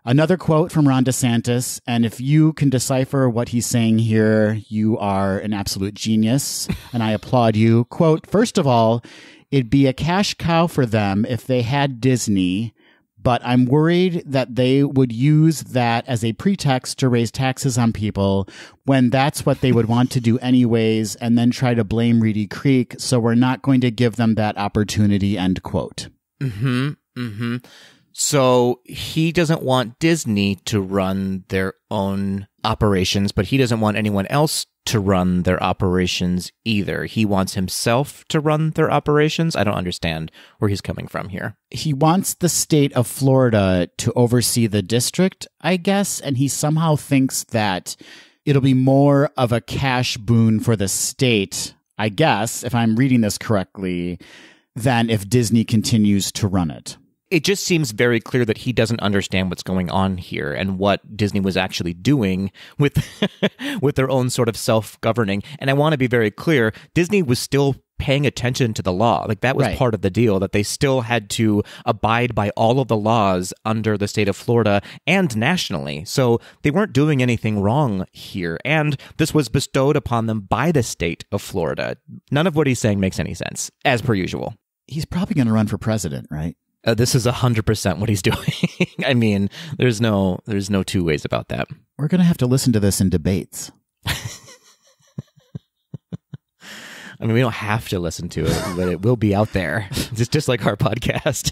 Another quote from Ron DeSantis, and if you can decipher what he's saying here, you are an absolute genius, *laughs* and I applaud you. Quote, first of all, it'd be a cash cow for them if they had Disney, but I'm worried that they would use that as a pretext to raise taxes on people when that's what they would want to do anyways, and then try to blame Reedy Creek, so we're not going to give them that opportunity, end quote. Mm-hmm. Mm-hmm. So he doesn't want Disney to run their own operations, but he doesn't want anyone else to run their operations either. He wants himself to run their operations. I don't understand where he's coming from here. He wants the state of Florida to oversee the district, I guess, and he somehow thinks that it'll be more of a cash boon for the state, I guess, if I'm reading this correctly, than if Disney continues to run it it just seems very clear that he doesn't understand what's going on here and what Disney was actually doing with *laughs* with their own sort of self-governing. And I want to be very clear, Disney was still paying attention to the law. Like that was Right. part of the deal that they still had to abide by all of the laws under the state of Florida and nationally. So they weren't doing anything wrong here. And this was bestowed upon them by the state of Florida. None of what he's saying makes any sense, as per usual. He's probably going to run for president, right? Uh, this is hundred percent what he's *laughs* doing. I mean, there's no there's no two ways about that. We're going to have to listen to this in debates. *laughs* I mean, we don't have to listen to it, but it will be out there. *laughs* It's just like our podcast.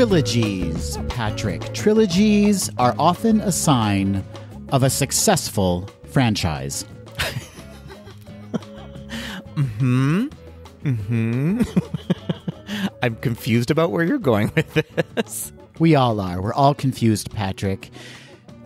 Trilogies, Patrick. Trilogies are often a sign of a successful franchise. Hmm. hmm. *laughs* I'm confused about where you're going with this. We all are. We're all confused, Patrick.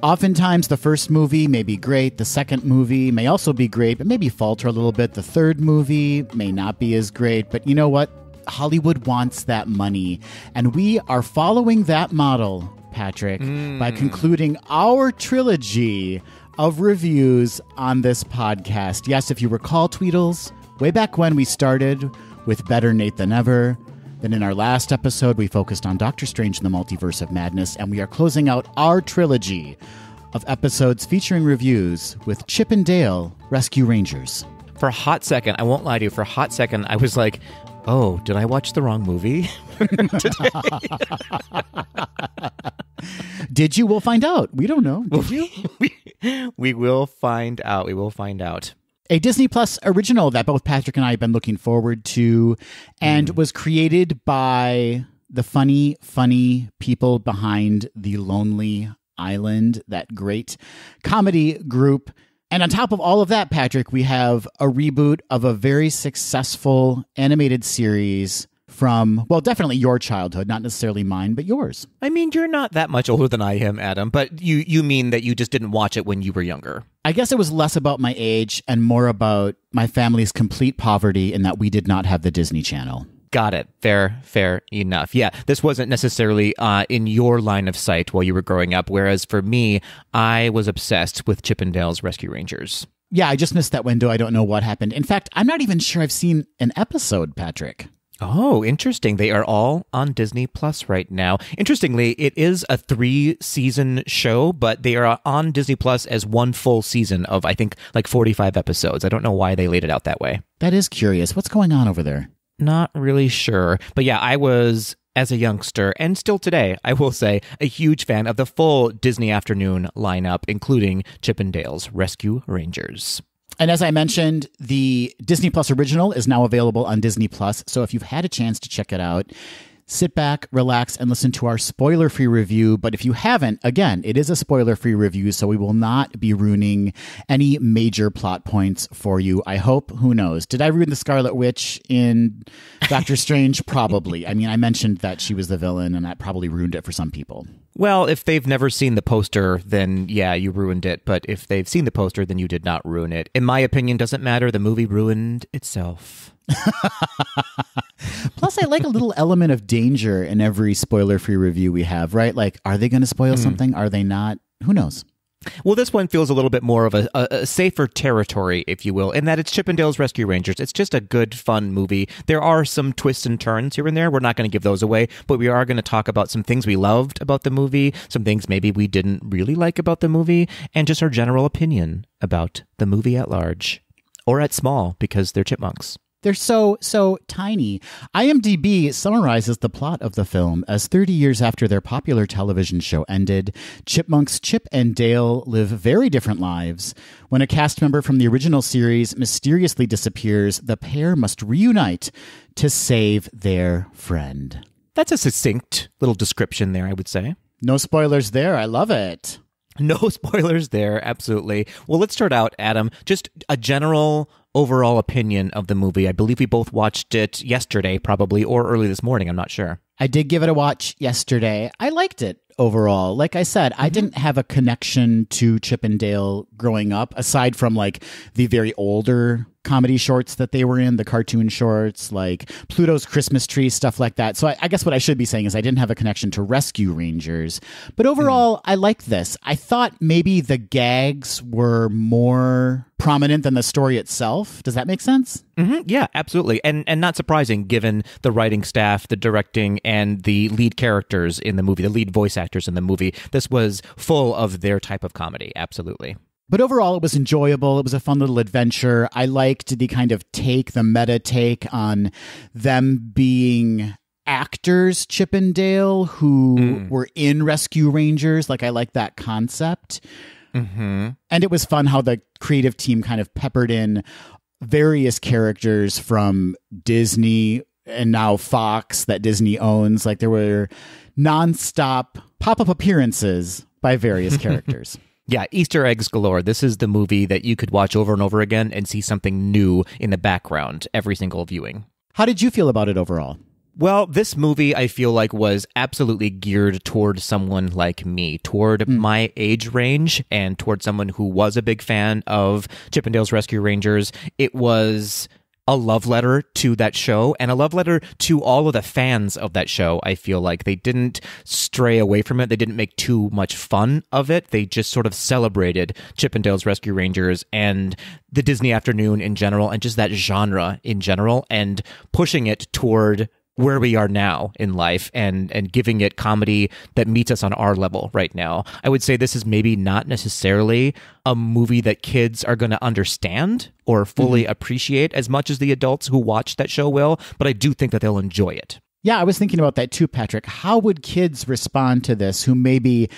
Oftentimes, the first movie may be great. The second movie may also be great, but maybe falter a little bit. The third movie may not be as great. But you know what? Hollywood wants that money. And we are following that model, Patrick, by hmm. concluding our trilogy of reviews on this podcast. Yes, if you recall, Tweedles, way back when we started with Better Nate Than Ever, then in our last episode, we focused on Doctor Strange and the Multiverse of Madness, and we are closing out our trilogy of episodes featuring reviews with Chip and Dale Rescue Rangers. For a hot second, I won't lie to you, for a hot second, I was like, oh, did I watch the wrong movie? *laughs* Did you? We'll find out. We don't know. Did you? *laughs* we, we will find out. We will find out. a Disney Plus original that both Patrick and I have been looking forward to and hmm. was created by the funny, funny people behind The Lonely Island, that great comedy group. And on top of all of that, Patrick, we have a reboot of a very successful animated series from, well, definitely your childhood, not necessarily mine, but yours. I mean, you're not that much older than I am, Adam, but you you mean that you just didn't watch it when you were younger. I guess it was less about my age and more about my family's complete poverty and that we did not have the Disney Channel. Got it. Fair, fair enough. Yeah, this wasn't necessarily uh, in your line of sight while you were growing up, whereas for me, I was obsessed with Chip 'n Dale's Rescue Rangers. Yeah, I just missed that window. I don't know what happened. In fact, I'm not even sure I've seen an episode, Patrick. Oh, interesting. They are all on Disney Plus right now. Interestingly, it is a three season show, but they are on Disney Plus as one full season of, I think, like 45 episodes. I don't know why they laid it out that way. That is curious. What's going on over there? Not really sure. But yeah, I was, as a youngster, and still today, I will say, a huge fan of the full Disney Afternoon lineup, including Chip 'n Dale's Rescue Rangers. And as I mentioned, the Disney Plus original is now available on Disney Plus. So if you've had a chance to check it out, sit back, relax, and listen to our spoiler free review. But if you haven't, again, it is a spoiler free review, so we will not be ruining any major plot points for you. I hope. Who knows? Did I ruin the Scarlet Witch in Doctor Strange? *laughs* Probably. I mean, I mentioned that she was the villain, and that probably ruined it for some people. Well, if they've never seen the poster, then yeah, you ruined it. But if they've seen the poster, then you did not ruin it. In my opinion, doesn't matter. The movie ruined itself. *laughs* Plus, I like a little element of danger in every spoiler free review we have, right? Like, are they going to spoil hmm. something? Are they not? Who knows? Well, this one feels a little bit more of a, a, safer territory, if you will, in that it's Chip 'n Dale's Rescue Rangers. It's just a good, fun movie. There are some twists and turns here and there. We're not going to give those away, but we are going to talk about some things we loved about the movie, some things maybe we didn't really like about the movie, and just our general opinion about the movie at large or at small because they're chipmunks. They're so, so tiny. IMDb summarizes the plot of the film as 30 years after their popular television show ended, chipmunks Chip and Dale live very different lives. When a cast member from the original series mysteriously disappears, the pair must reunite to save their friend. That's a succinct little description there, I would say. No spoilers there. I love it. *laughs* No spoilers there, absolutely. Well, let's start out, Adam. Just a general overall opinion of the movie. I believe we both watched it yesterday, probably, or early this morning. I'm not sure. I did give it a watch yesterday. I liked it overall. Like I said, I mm-hmm. didn't have a connection to Chip and Dale growing up, aside from like the very older comedy shorts that they were in, the cartoon shorts, like Pluto's Christmas Tree, stuff like that. So I, I guess what I should be saying is I didn't have a connection to Rescue Rangers. But mm. overall, I like this. I thought maybe the gags were more prominent than the story itself. Does that make sense? Hmm Yeah, absolutely, and and not surprising given the writing staff, the directing, and the lead characters in the movie, the lead voice actors in the movie. This was full of their type of comedy. Absolutely. But overall, it was enjoyable. It was a fun little adventure. I liked the kind of take, the meta take on them being actors, Chip 'n Dale who were in Rescue Rangers. Like, I like that concept. hmm And it was fun how the creative team kind of peppered in various characters from Disney and now Fox that Disney owns. Like, there were nonstop pop up appearances by various *laughs* characters. Yeah, Easter eggs galore. This is the movie that you could watch over and over again and see something new in the background every single viewing. How did you feel about it overall? Well, this movie I feel like was absolutely geared toward someone like me, toward hmm. my age range, and toward someone who was a big fan of Chip 'n Dale's Rescue Rangers. It was a love letter to that show and a love letter to all of the fans of that show. I feel like they didn't stray away from it. They didn't make too much fun of it. They just sort of celebrated Chip 'n Dale's Rescue Rangers and the Disney afternoon in general and just that genre in general and pushing it toward where we are now in life and and giving it comedy that meets us on our level right now. I would say this is maybe not necessarily a movie that kids are going to understand or fully mm-hmm. appreciate as much as the adults who watch that show will, but I do think that they'll enjoy it. Yeah, I was thinking about that too, Patrick. How would kids respond to this who maybe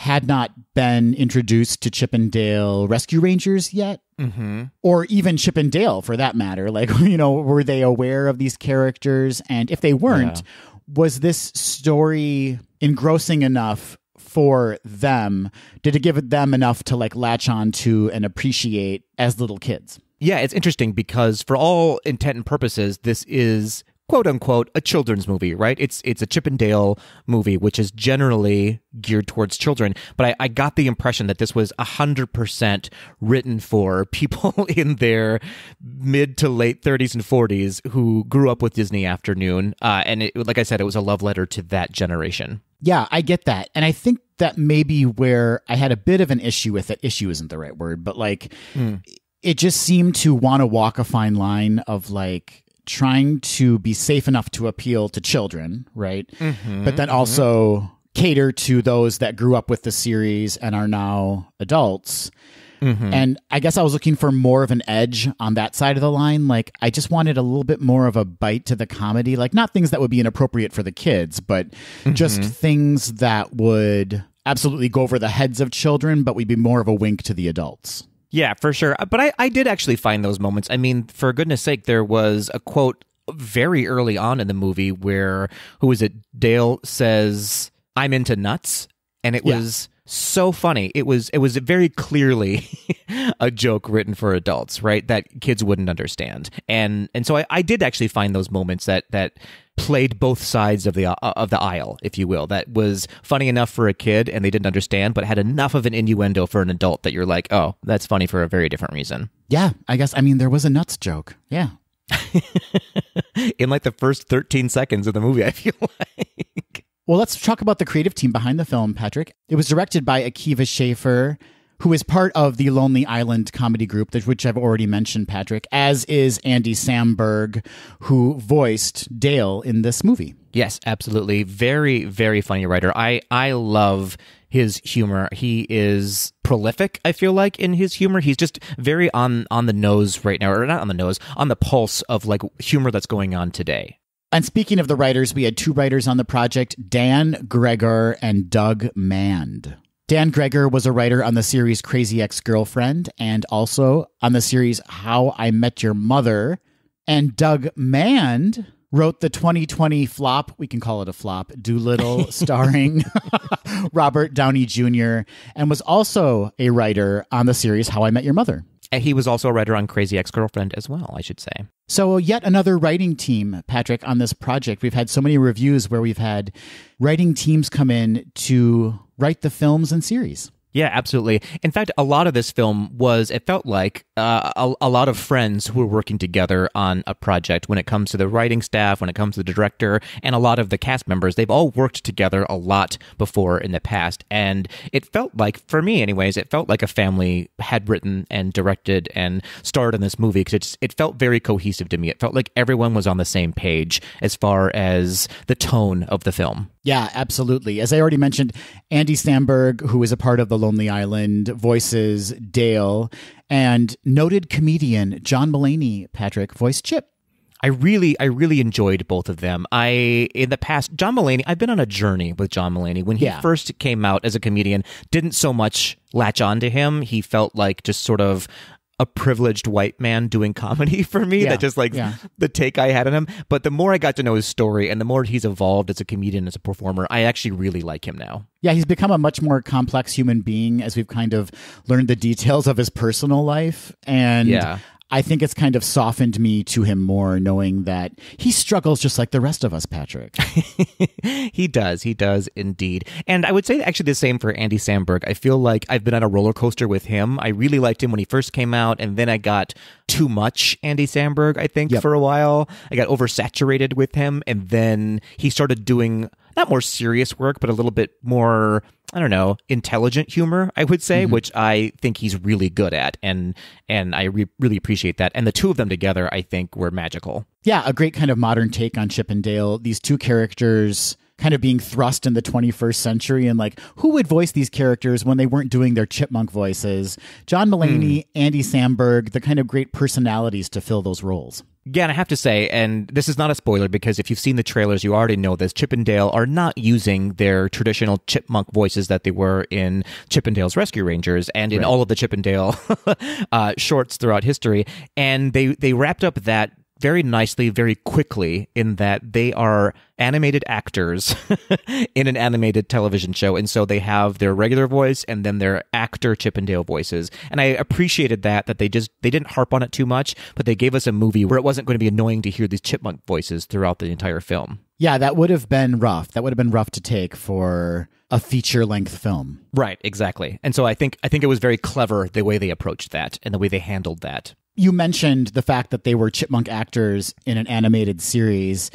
had not been introduced to Chip and Dale Rescue Rangers yet? Mm-hmm. Or even Chip and Dale for that matter. *laughs* Like, you know, were they aware of these characters? And if they weren't, was this story engrossing enough for them? Did it give them enough to like latch on to and appreciate as little kids? Yeah, it's interesting because for all intent and purposes, this is quote unquote a children's movie, right? It's it's a Chip and Dale movie, which is generally geared towards children. But I, I got the impression that this was hundred percent written for people *laughs* in their mid to late thirties and forties who grew up with Disney Afternoon. Uh, and it, like I said, it was a love letter to that generation. Yeah, I get that. And I think that may be where I had a bit of an issue with it. Issue isn't the right word, but like mm. it just seemed to want to walk a fine line of like trying to be safe enough to appeal to children, right? Mm-hmm, but then mm-hmm. also cater to those that grew up with the series and are now adults. Mm-hmm. And I guess I was looking for more of an edge on that side of the line. Like, I just wanted a little bit more of a bite to the comedy. Like, not things that would be inappropriate for the kids, but just mm-hmm. things that would absolutely go over the heads of children, but we'd be more of a wink to the adults. Yeah, for sure. Uh, but I, I did actually find those moments. I mean, for goodness sake, there was a quote very early on in the movie where, who is it? Dale says, I'm into nuts. And it yeah. was so funny. It was it was very clearly *laughs* a joke written for adults, right? That kids wouldn't understand. And and so I, I did actually find those moments that that played both sides of the uh, of the aisle, if you will. That was funny enough for a kid and they didn't understand, but had enough of an innuendo for an adult that you're like, oh, that's funny for a very different reason. Yeah, I guess. I mean, there was a nuts joke. Yeah. *laughs* In like the first 13 seconds of the movie, I feel *laughs* like. Well, let's talk about the creative team behind the film, Patrick. It was directed by Akiva Schaffer, who is part of the Lonely Island comedy group, which I've already mentioned, Patrick, as is Andy Samberg, who voiced Dale in this movie. Yes, absolutely. Very, very funny writer. I, I love his humor. He is prolific, I feel like, in his humor. He's just very on on the nose right now, or not on the nose, on the pulse of like humor that's going on today. And speaking of the writers, we had two writers on the project Dan Gregor and Doug Mand. Dan Gregor was a writer on the series Crazy Ex Girlfriend and also on the series How I Met Your Mother. And Doug Mand wrote the 2020 flop, we can call it a flop, Dolittle, *laughs* starring *laughs* Robert Downey Jr., and was also a writer on the series How I Met Your Mother. He was also a writer on Crazy Ex Girlfriend as well, I should say. So, yet another writing team, Patrick, on this project. We've had so many reviews where we've had writing teams come in to write the films and series. Yeah, absolutely. In fact, a lot of this film was, it felt like uh, a, a, lot of friends who were working together on a project when it comes to the writing staff, when it comes to the director, and a lot of the cast members. They've all worked together a lot before in the past. And it felt like, for me, anyways, it felt like a family had written and directed and starred in this movie because it felt very cohesive to me. It felt like everyone was on the same page as far as the tone of the film. Yeah, absolutely. As I already mentioned, Andy Samberg, who is a part of the Lonely Island, voices Dale, and noted comedian John Mulaney, Patrick, voiced Chip. I really, I really enjoyed both of them. I, in the past, John Mulaney, I've been on a journey with John Mulaney. When he yeah. first came out as a comedian, didn't so much latch on to him. He felt like just sort of a privileged white man doing comedy *laughs* for me. Yeah, that just like yeah. the take I had on him. But the more I got to know his story and the more he's evolved as a comedian, as a performer, I actually really like him now. Yeah, he's become a much more complex human being as we've kind of learned the details of his personal life. And yeah. I think it's kind of softened me to him more, knowing that he struggles just like the rest of us, Patrick. *laughs* he does. He does indeed. And I would say actually the same for Andy Samberg. I feel like I've been on a roller coaster with him. I really liked him when he first came out, and then I got too much Andy Samberg, I think, yep. for a while. I got oversaturated with him, and then he started doing not more serious work, but a little bit more, I don't know, intelligent humor, I would say, mm-hmm. which I think he's really good at. And, and I re- really appreciate that. And the two of them together, I think were magical. Yeah. A great kind of modern take on Chip and Dale. These two characters kind of being thrust in the 21st century and like who would voice these characters when they weren't doing their chipmunk voices john mulaney mm. andy samberg the kind of great personalities to fill those roles yeah, and I have to say, and this is not a spoiler because if you've seen the trailers, you already know this. Chip and Dale are not using their traditional chipmunk voices that they were in Chip and Dale's Rescue Rangers and in right. all of the Chip and Dale *laughs* uh, shorts throughout history. And they they wrapped up that very nicely, very quickly, in that they are animated actors *laughs* in an animated television show. And so they have their regular voice and then their actor Chip 'n Dale voices. And I appreciated that, that they just, they didn't harp on it too much, but they gave us a movie where it wasn't going to be annoying to hear these chipmunk voices throughout the entire film. Yeah, that would have been rough. That would have been rough to take for a feature length film. Right, exactly. And so I think I think it was very clever the way they approached that and the way they handled that. You mentioned the fact that they were chipmunk actors in an animated series.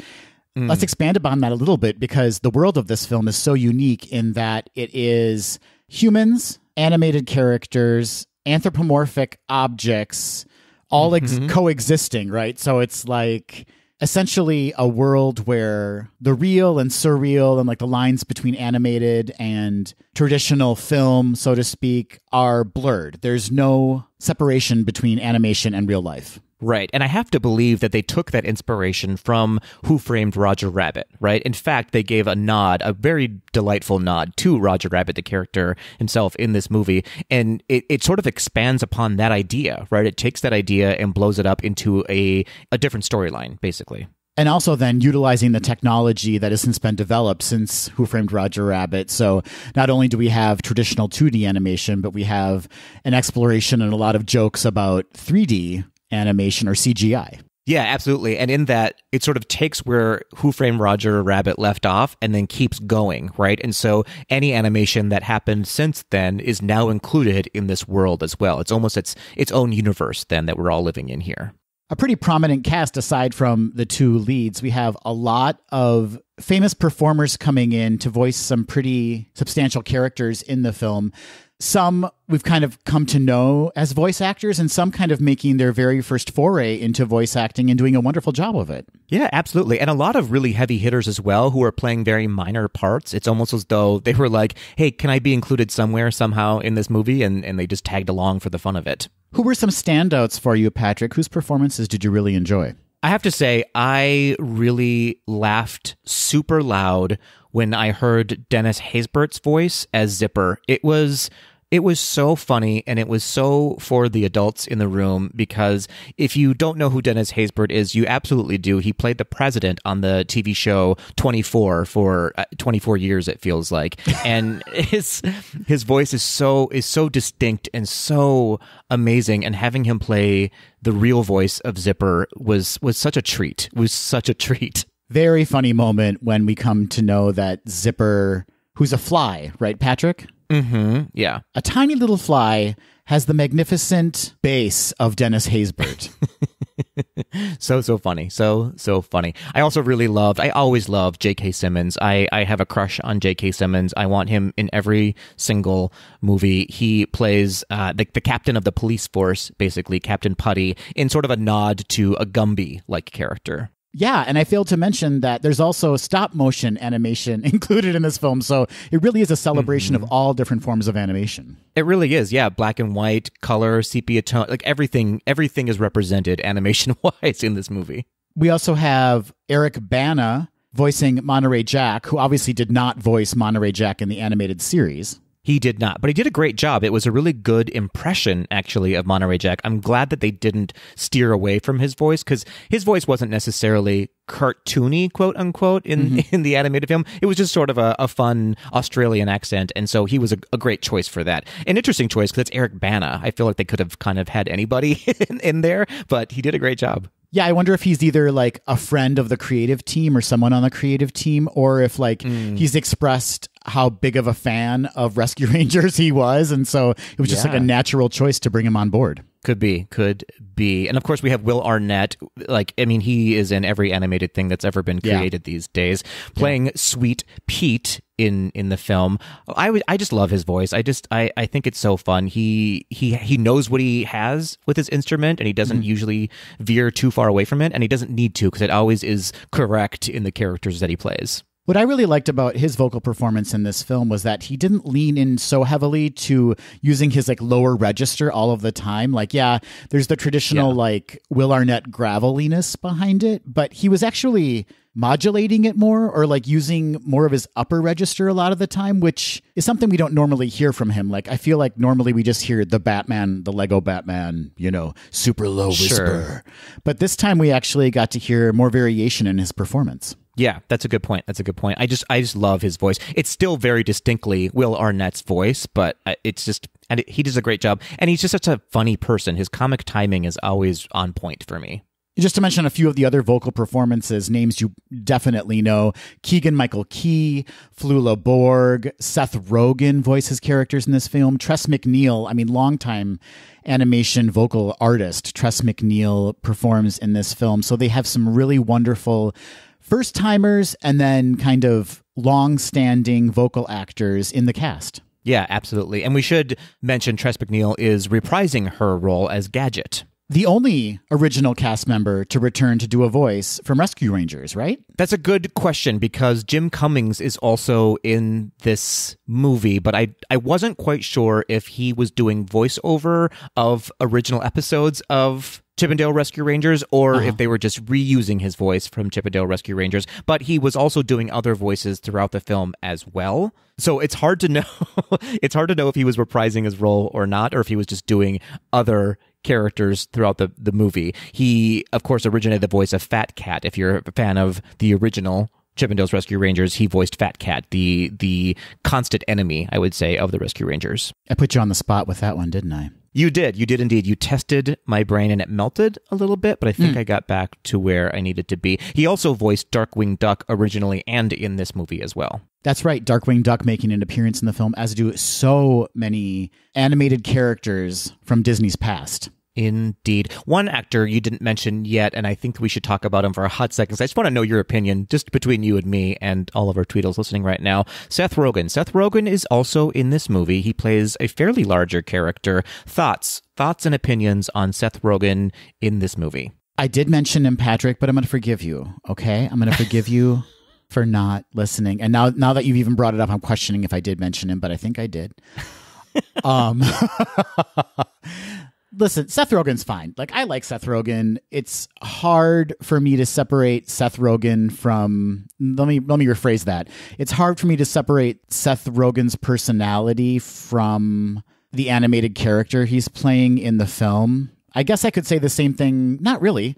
Mm. Let's expand upon that a little bit because the world of this film is so unique in that it is humans, animated characters, anthropomorphic objects, all ex- mm-hmm. coexisting, right? So it's like essentially a world where the real and surreal and like the lines between animated and traditional film, so to speak, are blurred. There's no separation between animation and real life. Right. And I have to believe that they took that inspiration from Who Framed Roger Rabbit, right? In fact, they gave a nod, a very delightful nod to Roger Rabbit, the character himself in this movie. And it, it sort of expands upon that idea, right? It takes that idea and blows it up into a, a different storyline, basically. And also then utilizing the technology that has since been developed since Who Framed Roger Rabbit. So not only do we have traditional 2D animation, but we have an exploration and a lot of jokes about 3D animation or CGI. Yeah, absolutely. And in that, it sort of takes where Who Framed Roger Rabbit left off and then keeps going, right? And so any animation that happened since then is now included in this world as well. It's almost its its own universe then that we're all living in here. A pretty prominent cast aside from the two leads. We have a lot of famous performers coming in to voice some pretty substantial characters in the film some we've kind of come to know as voice actors and some kind of making their very first foray into voice acting and doing a wonderful job of it. Yeah, absolutely. And a lot of really heavy hitters as well who are playing very minor parts. It's almost as though they were like, hey, can I be included somewhere somehow in this movie? And, and they just tagged along for the fun of it. Who were some standouts for you, Patrick? Whose performances did you really enjoy? I have to say, I really laughed super loud when I heard Dennis Haysbert's voice as Zipper. It was it was so funny and it was so for the adults in the room because if you don't know who Dennis Haysbert is, you absolutely do. He played the president on the TV show 24 for uh, 24 years it feels like. *laughs* And his his voice is so is so distinct and so amazing and having him play the real voice of Zipper was was such a treat. Was such a treat. Very funny moment when we come to know that Zipper who's a fly, right, Patrick? Mm-hmm. Yeah. A tiny little fly has the magnificent bass of Dennis Haysbert. *laughs* so so funny so so funny i also really loved i always loved j.k simmons i i have a crush on j.k simmons i want him in every single movie he plays uh, the, the captain of the police force basically captain putty in sort of a nod to a gumby like character yeah, and I failed to mention that there's also stop motion animation *laughs* included in this film, so it really is a celebration mm-hmm. of all different forms of animation. It really is, yeah. Black and white, color, sepia tone, like everything. Everything is represented *laughs* animation wise in this movie. We also have Eric Bana voicing Monterey Jack, who obviously did not voice Monterey Jack in the animated series. He did not, but he did a great job. It was a really good impression, actually, of Monterey Jack. I'm glad that they didn't steer away from his voice because his voice wasn't necessarily cartoony, quote unquote, in mm-hmm. *laughs* in the animated film. It was just sort of a, a fun Australian accent, and so he was a, a great choice for that. An interesting choice because it's Eric Bana. I feel like they could have kind of had anybody *laughs* in, in there, but he did a great job. Yeah, I wonder if he's either like a friend of the creative team or someone on the creative team, or if like mm. he's expressed how big of a fan of Rescue *laughs* Rangers he was, and so it was just yeah. like a natural choice to bring him on board. Could be, could be, and of course we have Will Arnett. Like, I mean, he is in every animated thing that's ever been created yeah. these days, playing yeah. Sweet Pete in in the film. I would, I just love his voice. I just, I, I think it's so fun. He he he knows what he has with his instrument, and he doesn't mm-hmm. usually veer too far away from it, and he doesn't need to because it always is correct in the characters that he plays. What I really liked about his vocal performance in this film was that he didn't lean in so heavily to using his like lower register all of the time. Like, yeah, there's the traditional yeah. like Will Arnett graveliness behind it, but he was actually modulating it more or like using more of his upper register a lot of the time, which is something we don't normally hear from him. Like I feel like normally we just hear the Batman, the Lego Batman, you know, super low whisper. Sure. But this time we actually got to hear more variation in his performance. Yeah, that's a good point. That's a good point. I just I just love his voice. It's still very distinctly Will Arnett's voice, but uh, it's just and he does a great job. And he's just such a funny person. His comic timing is always on point for me. Just to mention a few of the other vocal performances, names you definitely know Keegan Michael Key, Flula Borg, Seth Rogen voices characters in this film. Tress MacNeille, I mean, longtime animation vocal artist, Tress MacNeille performs in this film. So they have some really wonderful first timers and then kind of long standing vocal actors in the cast. Yeah, absolutely. And we should mention Tress MacNeille is reprising her role as Gadget the only original cast member to return to do a voice from Rescue Rangers, right? That's a good question because Jim Cummings is also in this movie, but I I wasn't quite sure if he was doing voiceover of original episodes of Chip 'n Dale Rescue Rangers or uh-huh. if they were just reusing his voice from Chip 'n Dale Rescue Rangers. But he was also doing other voices throughout the film as well. So it's hard to *laughs* know. it's hard to know if he was reprising his role or not, or if he was just doing other characters throughout the, the movie. He, of course, originated the voice of Fat Cat. If you're a fan of the original Chip 'n Dale's Rescue Rangers, he voiced Fat Cat, the the constant enemy, I would say, of the Rescue Rangers. I put you on the spot with that one, didn't I? You did. You did indeed. You tested my brain and it melted a little bit, but I think mm. I got back to where I needed to be. He also voiced Darkwing Duck originally and in this movie as well. That's right. Darkwing Duck making an appearance in the film, as do so many animated characters from Disney's past. Indeed. One actor you didn't mention yet, and I think we should talk about him for a hot second. I just want to know your opinion, just between you and me and all of our Tweedles listening right now. Seth Rogen. Seth Rogen is also in this movie. He plays a fairly larger character. Thoughts, thoughts and opinions on Seth Rogen in this movie. I did mention him, Patrick, but I'm going to forgive you. Okay, I'm going to forgive you *laughs* for not listening. And now, now that you've even brought it up, I'm questioning if I did mention him, but I think I did. *laughs* um, *laughs* listen, Seth Rogen's fine. Like I like Seth Rogen. It's hard for me to separate Seth Rogen from let me let me rephrase that. It's hard for me to separate Seth Rogen's personality from the animated character he's playing in the film. I guess I could say the same thing, not really,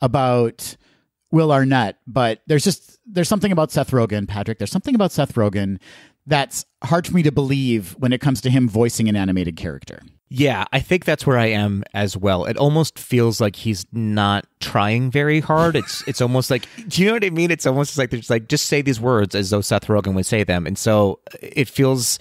about Will Arnett, but there's just there's something about Seth Rogen, Patrick. There's something about Seth Rogen that's hard for me to believe when it comes to him voicing an animated character. Yeah, I think that's where I am as well. It almost feels like he's not trying very hard. It's it's almost like *laughs* do you know what I mean? It's almost like there's like just say these words as though Seth Rogen would say them. And so it feels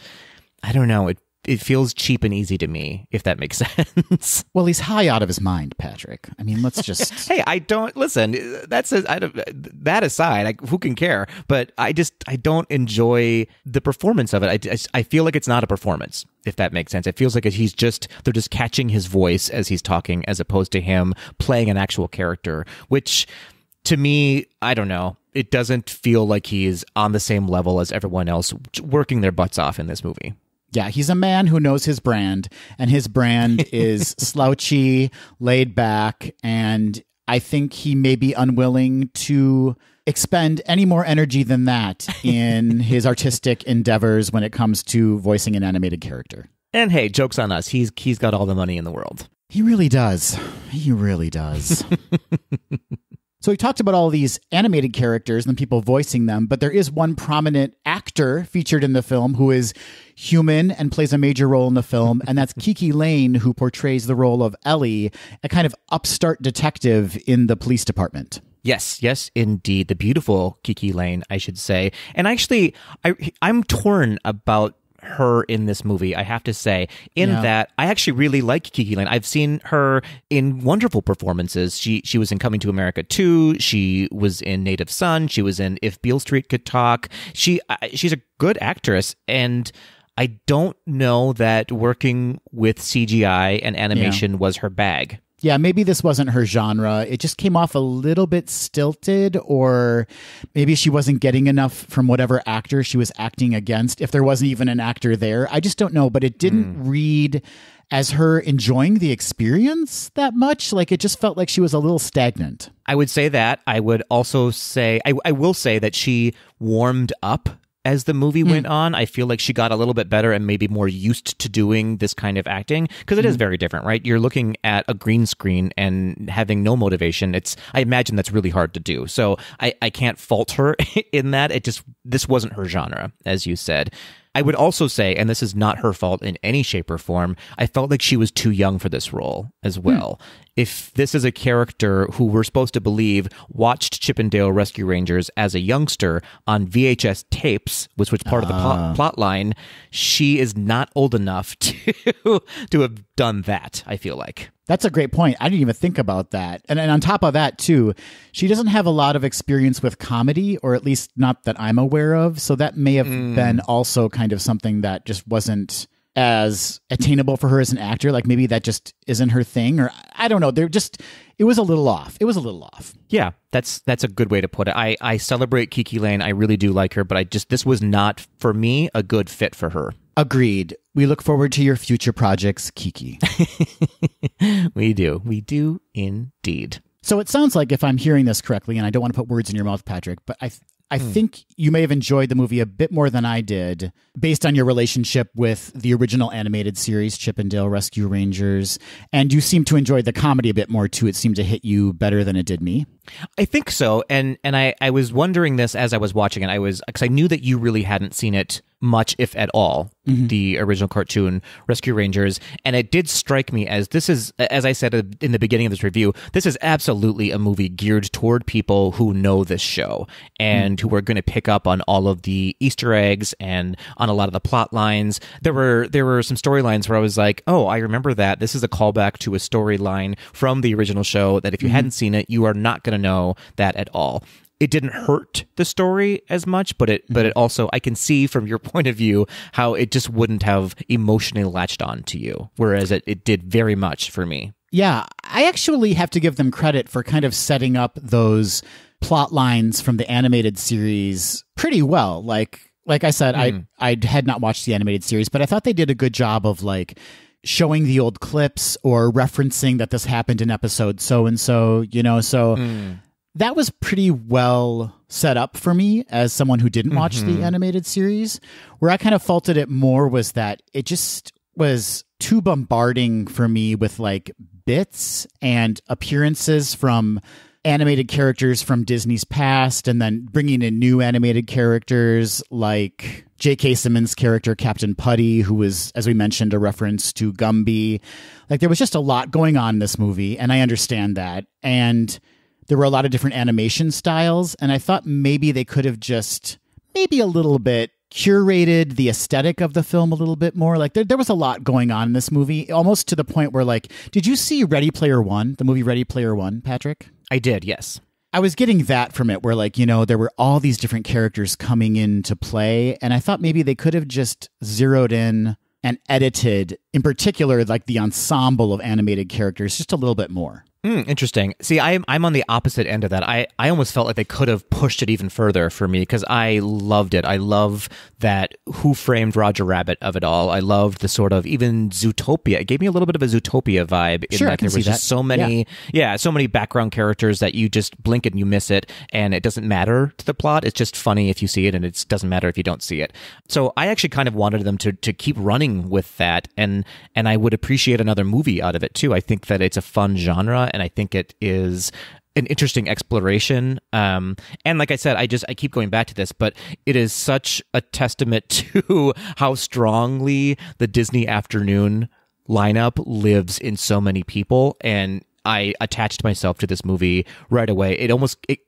I don't know, it it feels cheap and easy to me, if that makes *laughs* sense. Well, he's high out of his mind, Patrick. I mean, let's *laughs* just. hey, I don't listen. That's a, I don't, that aside. I, who can care? But I just I don't enjoy the performance of it. I, I feel like it's not a performance, if that makes sense. It feels like he's just they're just catching his voice as he's talking, as opposed to him playing an actual character, which to me, I don't know. It doesn't feel like he's on the same level as everyone else working their butts off in this movie. Yeah, he's a man who knows his brand, and his brand *laughs* is slouchy, laid back, and I think he may be unwilling to expend any more energy than that *laughs* in his artistic endeavors when it comes to voicing an animated character. And hey, jokes on us. He's he's got all the money in the world. He really does. He really does. *laughs* So we talked about all these animated characters and the people voicing them, but there is one prominent actor featured in the film who is human and plays a major role in the film, and that's KiKi Layne, who portrays the role of Ellie, a kind of upstart detective in the police department. Yes, yes, indeed. The beautiful KiKi Layne, I should say. And actually, I, I'm torn about her in this movie, I have to say, in yeah. that I actually really like KiKi Layne. I've seen her in wonderful performances. She she was in Coming to America 2, she was in Native Son, she was in If Beale Street Could Talk. She she's a good actress and I don't know that working with CGI and animation yeah. was her bag. Yeah, maybe this wasn't her genre. It just came off a little bit stilted, or maybe she wasn't getting enough from whatever actor she was acting against, if there wasn't even an actor there. I just don't know, but it didn't mm. read as her enjoying the experience that much. Like it just felt like she was a little stagnant. I would say that. I would also say, I, I will say that she warmed up as the movie mm. went on. I feel like she got a little bit better and maybe more used to doing this kind of acting because it mm. is hmm. very different, right? You're looking at a green screen and having no motivation. It's, I imagine that's really hard to do. So I, I can't fault her *laughs* in that. It just, this wasn't her genre, as you said. I would also say, and this is not her fault in any shape or form, I felt like she was too young for this role as hmm. well. Mm. If this is a character who we're supposed to believe watched Chip 'n Dale Rescue Rangers as a youngster on VHS tapes, which was part uh. of the plot, ah. plot line, she is not old enough *laughs* to to have done that, I feel like. That's a great point. I didn't even think about that. And, and on top of that, too, she doesn't have a lot of experience with comedy, or at least not that I'm aware of. So that may have mm. been also kind of something that just wasn't as attainable for her as an actor. Like maybe that just isn't her thing, or I don't know. They're just it was a little off. It was a little off. Yeah, that's that's a good way to put it. I I celebrate KiKi Layne. I really do like her, but I just this was not for me a good fit for her. Agreed. We look forward to your future projects, Kiki. *laughs* we do. We do indeed. So it sounds like, if I'm hearing this correctly, and I don't want to put words in your mouth, Patrick, but I, I hmm. think you may have enjoyed the movie a bit more than I did based on your relationship with the original animated series, Chip 'n Dale Rescue Rangers. And you seem to enjoy the comedy a bit more too. It seemed to hit you better than it did me. I think so. And and I, I was wondering this as I was watching it. I was because I knew that you really hadn't seen it much, if at all, mm-hmm. the original cartoon Rescue Rangers. And it did strike me as this is, as I said in the beginning of this review, this is absolutely a movie geared toward people who know this show and mm-hmm. who are going to pick up on all of the Easter eggs and on a lot of the plot lines. There were there were some storylines where I was like, oh, I remember that. This is a callback to a storyline from the original show that if you mm-hmm. hadn't seen it, you are not going to know that at all it didn't hurt the story as much, but it but it also I can see from your *laughs* point of view how it just wouldn't have emotionally latched on to you, whereas it, it did very much for me. Yeah, I actually have to give them credit for kind of setting up those plot lines from the animated series pretty well. Like like I said, mm. I I had not watched the animated series, but I thought they did a good job of like showing the old clips or referencing that this happened in episode so and so, you know. So mm that was pretty well set up for me as someone who didn't watch mm-hmm. the animated series. Where I kind of faulted it more was that it just was too bombarding for me with like bits and appearances from animated characters from Disney's past and then bringing in new animated characters like J.K. Simmons' character, Captain Putty, who was, as we mentioned, a reference to Gumby. Like there was just a lot going on in this movie, and I understand that. And there were a lot of different animation styles, and I thought maybe they could have just maybe a little bit curated the aesthetic of the film a little bit more. Like there, there was a lot going on in this movie, almost to the point where like, did you see Ready Player One, the movie Ready Player One, Patrick? I did, yes. I was getting that from it, where like you know there were all these different characters coming into play, and I thought maybe they could have just zeroed in and edited, in particular, like the ensemble of animated characters, just a little bit more. Mm, interesting. See, I'm I'm on the opposite end of that. I, I almost felt like they could have pushed it even further for me because I loved it. I love that Who Framed Roger Rabbit of it all. I loved the sort of even Zootopia. It gave me a little bit of a Zootopia vibe in sure, that there was just so many, yeah. yeah, so many background characters that you just blink and you miss it, and it doesn't matter to the plot. It's just funny if you see it, and it doesn't matter if you don't see it. So I actually kind of wanted them to to keep running with that, and and I would appreciate another movie out of it too. I think that it's a fun genre and I think it is an interesting exploration. Um, and like I said, I just I keep going back to this, but it is such a testament *laughs* to how strongly the Disney afternoon lineup lives in so many people. And I attached myself to this movie right away. It almost it,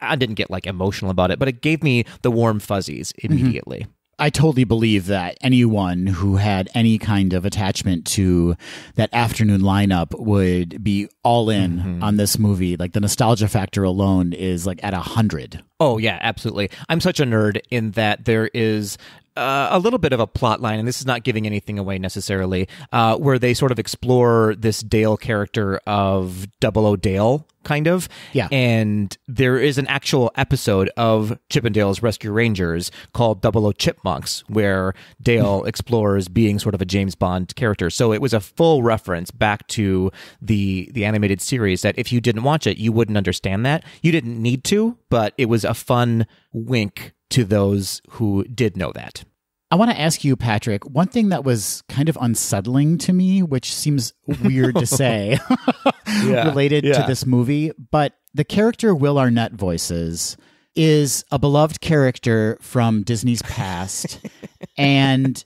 I didn't get like emotional about it, but it gave me the warm fuzzies mm-hmm. immediately. Mm-hmm. I totally believe that anyone who had any kind of attachment to that afternoon lineup would be all in mm-hmm. on this movie. Like the nostalgia factor alone is like at a hundred. Oh yeah, absolutely. I'm such a nerd in that there is uh, a little bit of a plot line, and this is not giving anything away necessarily, uh, where they sort of explore this Dale character of Double O Dale, kind of. Yeah. And there is an actual episode of Chip 'n Dale's Rescue Rangers called Double O Chipmunks, where Dale *laughs* explores being sort of a James Bond character. So it was a full reference back to the the animated series that if you didn't watch it, you wouldn't understand that. You didn't need to, but it was a fun wink to those who did know that. I want to ask you, Patrick, one thing that was kind of unsettling to me, which seems weird to *laughs* say, *laughs* Yeah, related to this movie, but the character Will Arnett voices is a beloved character from Disney's past. *laughs* and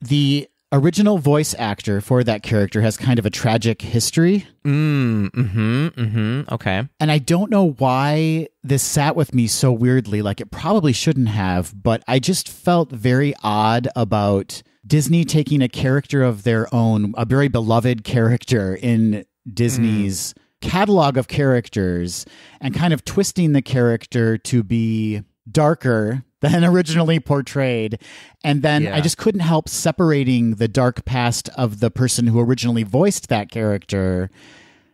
the original voice actor for that character has kind of a tragic history. Mm, mm-hmm, mm-hmm. Okay. And I don't know why this sat with me so weirdly. Like it probably shouldn't have, but I just felt very odd about Disney taking a character of their own, a very beloved character in Disney's catalog of characters, and kind of twisting the character to be darker than *laughs* originally portrayed. And then I just couldn't help separating the dark past of the person who originally voiced that character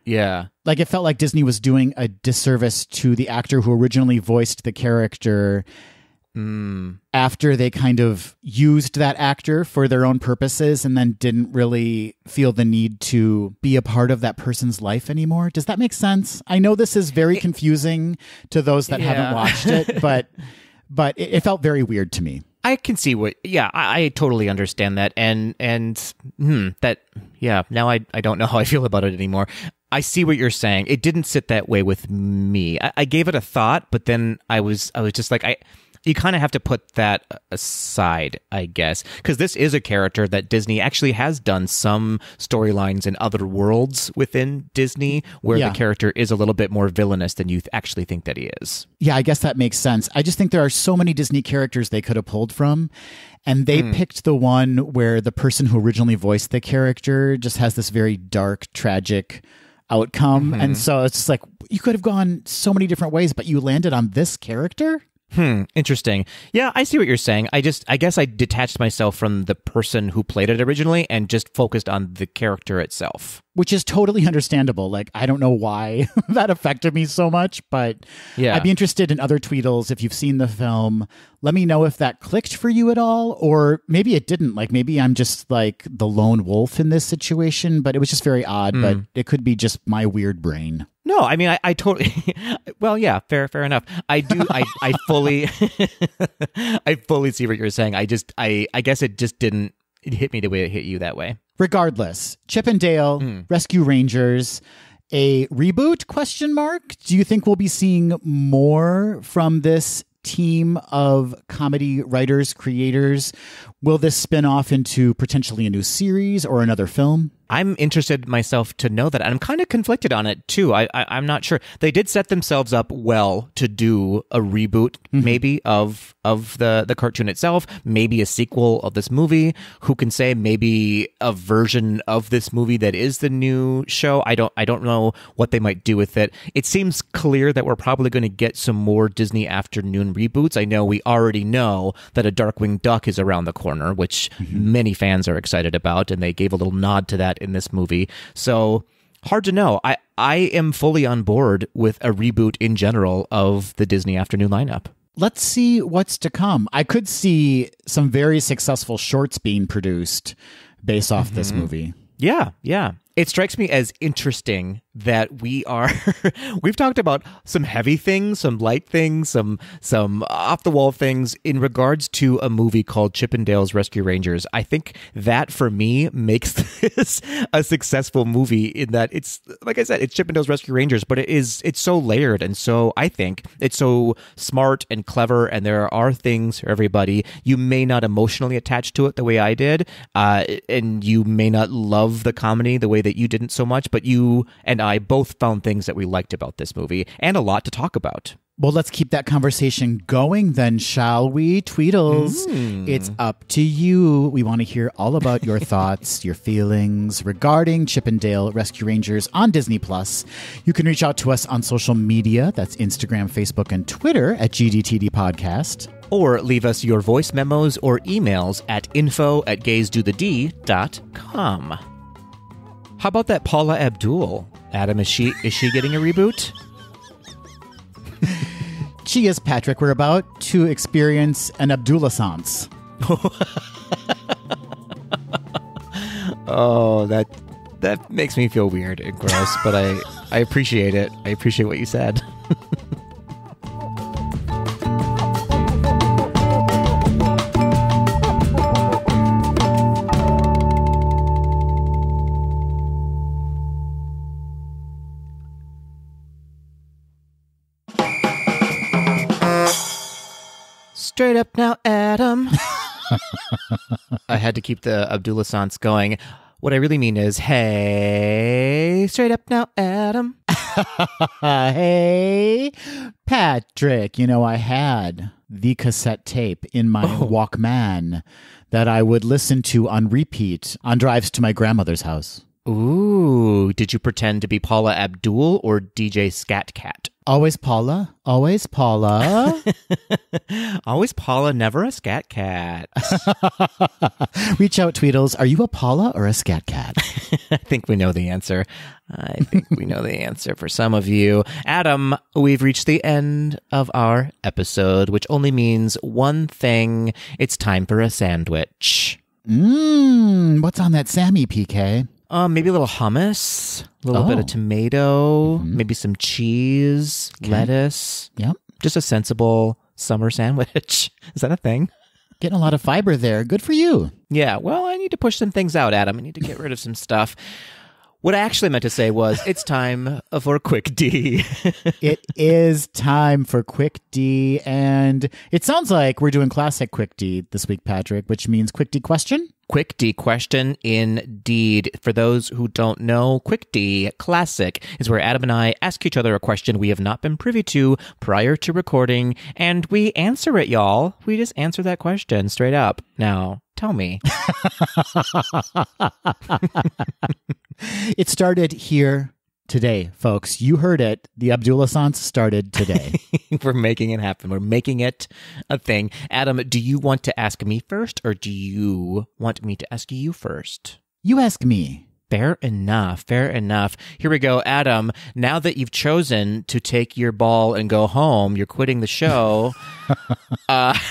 Yeah. like it felt like Disney was doing a disservice to the actor who originally voiced the character Mm. after they kind of used that actor for their own purposes and then didn't really feel the need to be a part of that person's life anymore. Does that make sense? I know this is very confusing to those that Yeah. haven't watched it, *laughs* but but it, it felt very weird to me. I can see what. Yeah, I, I totally understand that, and and hmm, that. Yeah, now I I don't know how I feel about it anymore. I see what you're saying. It didn't sit that way with me. I, I gave it a thought, but then I was I was just like I. You kind of have to put that aside, I guess, because this is a character that Disney actually has done some storylines in other worlds within Disney where Yeah. the character is a little bit more villainous than you th- actually think that he is. Yeah, I guess that makes sense. I just think there are so many Disney characters they could have pulled from, and they hmm. picked the one where the person who originally voiced the character just has this very dark, tragic outcome. And mm-hmm. so it's just like, you could have gone so many different ways, but you landed on this character? Hmm, interesting. Yeah, I see what you're saying. I just I guess I detached myself from the person who played it originally and just focused on the character itself. Which is totally understandable. Like, I don't know why *laughs* that affected me so much, but Yeah. I'd be interested in other Tweedles if you've seen the film. Let me know if that clicked for you at all, or maybe it didn't. Like, maybe I'm just like the lone wolf in this situation, but it was just very odd. But it could be just my weird brain. No, I mean I, I totally *laughs* well, yeah, fair fair enough. I do I I fully *laughs* I fully see what you're saying. I just I I guess it just didn't it hit me the way it hit you that way. Regardless, Chip and Dale, hmm. Rescue Rangers, a reboot? Question mark. Do you think we'll be seeing more from this team of comedy writers, creators? Will this spin off into potentially a new series or another film? I'm interested myself to know that. And I'm kind of conflicted on it too. I, I I'm not sure. They did set themselves up well to do a reboot, mm-hmm. maybe of of the the cartoon itself, maybe a sequel of this movie. Who can say? Maybe a version of this movie that is the new show. I don't I don't know what they might do with it. It seems clear that we're probably going to get some more Disney afternoon reboots. I know we already know that a Darkwing Duck is around the corner, which mm-hmm. many fans are excited about, and they gave a little nod to that in this movie. So hard to know. I I am fully on board with a reboot in general of the Disney afternoon lineup. Let's see what's to come. I could see some very successful shorts being produced based off this mm-hmm. movie. Yeah, yeah. It strikes me as interesting that we are *laughs* we've talked about some heavy things, some light things, some some off the wall things in regards to a movie called Chip 'n Dale's Rescue Rangers. I think that for me makes *laughs* this a successful movie in that it's like I said, it's Chip 'n Dale's Rescue Rangers, but it is it's so layered and so I think it's so smart and clever and there are things for everybody. You may not emotionally attach to it the way I did, uh, and you may not love the comedy the way that you didn't so much, but you and I both found things that we liked about this movie and a lot to talk about. Well, let's keep that conversation going then, shall we? Tweedles, hmm. it's up to you. We want to hear all about your *laughs* thoughts, your feelings regarding Chip 'n Dale Rescue Rangers on Disney Plus. You can reach out to us on social media. That's Instagram, Facebook, and Twitter at GDTD Podcast. Or leave us your voice memos or emails at info at gaysdothed.com. How about that Paula Abdul? Adam, is she is she getting a reboot? She is Patrick. We're about to experience an Abdullah-sance. *laughs* Oh, that that makes me feel weird and gross, but I I appreciate it. I appreciate what you said. *laughs* had to keep the Abdullah Sans going. What I really mean is, hey, straight up now, Adam. *laughs* hey, Patrick. You know, I had the cassette tape in my oh. Walkman that I would listen to on repeat on drives to my grandmother's house. Ooh, did you pretend to be Paula Abdul or DJ Skat Kat? Always Paula. Always Paula. *laughs* Always Paula, never a Skat Kat. *laughs* Reach out, Tweedles. Are you a Paula or a scat cat? *laughs* I think we know the answer. I think we know the answer for some of you. Adam, we've reached the end of our episode, which only means one thing. It's time for a sandwich. Mmm. What's on that Sammy, PK? Um, maybe a little hummus, a little bit Oh. of tomato, maybe some cheese, lettuce. Yep. Just a sensible summer sandwich. *laughs* Is that a thing? Getting a lot of fiber there. Good for you. Yeah, well, I need to push some things out, Adam. I need to get rid of some stuff. What I actually meant to say was it's time for Quick D. *laughs* it is time for Quick D. And it sounds like we're doing classic Quick D this week, Patrick, which means Quick D question. Quick D question indeed. For those who don't know, Quick D Classic is where Adam and I ask each other a question we have not been privy to prior to recording, and we answer it, y'all. We just answer that question straight up. Now, tell me. *laughs* It started here today, folks. You heard it. The Abdullah Sans started today. *laughs* We're making it happen. We're making it a thing. Adam, do you want to ask me first, or do you want me to ask you first? you ask me. Fair enough. Fair enough. Here we go, Adam. Now that you've chosen to take your ball and go home, you're quitting the show. *laughs* uh, *laughs*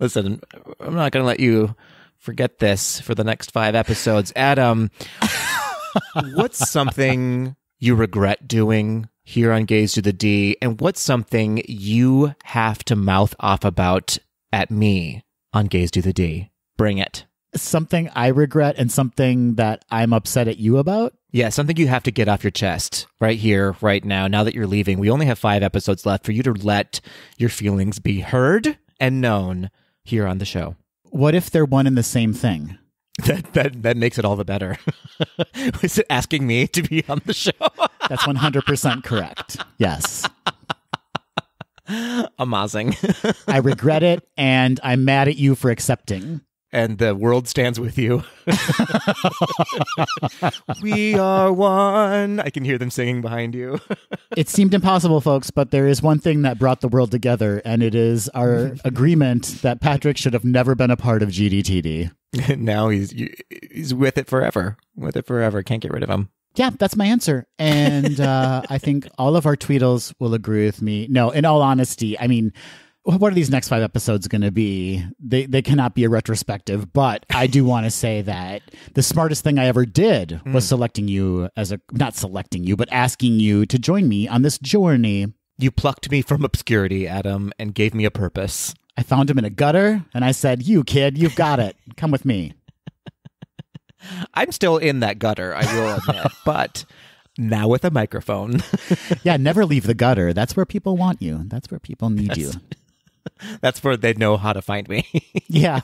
listen, I'm not going to let you forget this for the next five episodes. Adam, *laughs* what's something you regret doing here on Gays Do the D, and what's something you have to mouth off about at me on Gays Do the D? Bring it. Something I regret and something that I'm upset at you about. Yeah, something you have to get off your chest right here, right now. Now that you're leaving, we only have five episodes left for you to let your feelings be heard and known here on the show. What if they're one and the same thing? That that that makes it all the better. *laughs* Is it asking me to be on the show? That's 100% correct. Yes. Amazing. *laughs* I regret it and I'm mad at you for accepting. And the world stands with you. *laughs* we are one. I can hear them singing behind you. *laughs* It seemed impossible, folks, but there is one thing that brought the world together, and it is our *laughs* agreement that Patrick should have never been a part of GDTD. now he's he's with it forever. With it forever. Can't get rid of him. Yeah, that's my answer. And uh, I think all of our Tweedles will agree with me. No, in all honesty, I mean, what are these next five episodes going to be? They, they cannot be a retrospective, but I do *laughs* want to say that the smartest thing I ever did was hmm. selecting you as a, not selecting you, but asking you to join me on this journey. You plucked me from obscurity, Adam, and gave me a purpose. I found him in a gutter and I said, You kid, you've got it. Come with me. *laughs* I'm still in that gutter, I will admit, *laughs* but now with a microphone. Yeah, never leave the gutter. That's where people want you. That's where people need you. *laughs* That's where they'd know how to find me. *laughs* Yeah.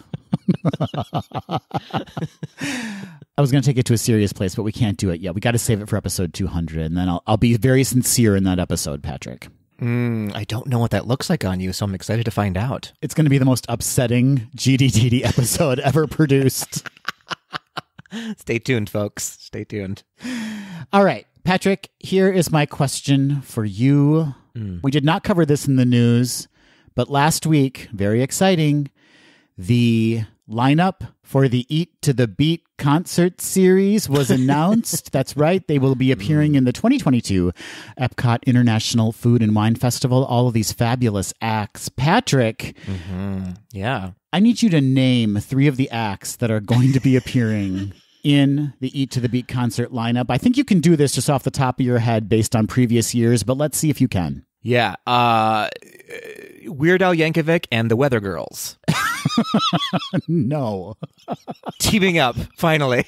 I was going to take it to a serious place, but we can't do it yet. We got to save it for episode 200, and then I'll, I'll be very sincere in that episode, Patrick. Mm, I don't know what that looks like on you, so I'm excited to find out. It's going to be the most upsetting GDTD episode ever produced. *laughs* Stay tuned, folks. Stay tuned. All right, Patrick, here is my question for you. We did not cover this in the news, but last week, very exciting, the lineup for the Eat to the Beat concert series was *laughs* announced. That's right. They will be appearing in the 2022 Epcot International Food and Wine Festival. All of these fabulous acts. Patrick, Yeah. I need you to name three of the acts that are going to be *laughs* appearing in the Eat to the Beat concert lineup. I think you can do this just off the top of your head based on previous years, but let's see if you can. Yeah. Uh, Weird Al Yankovic and the Weather Girls *laughs* No. teaming up finally.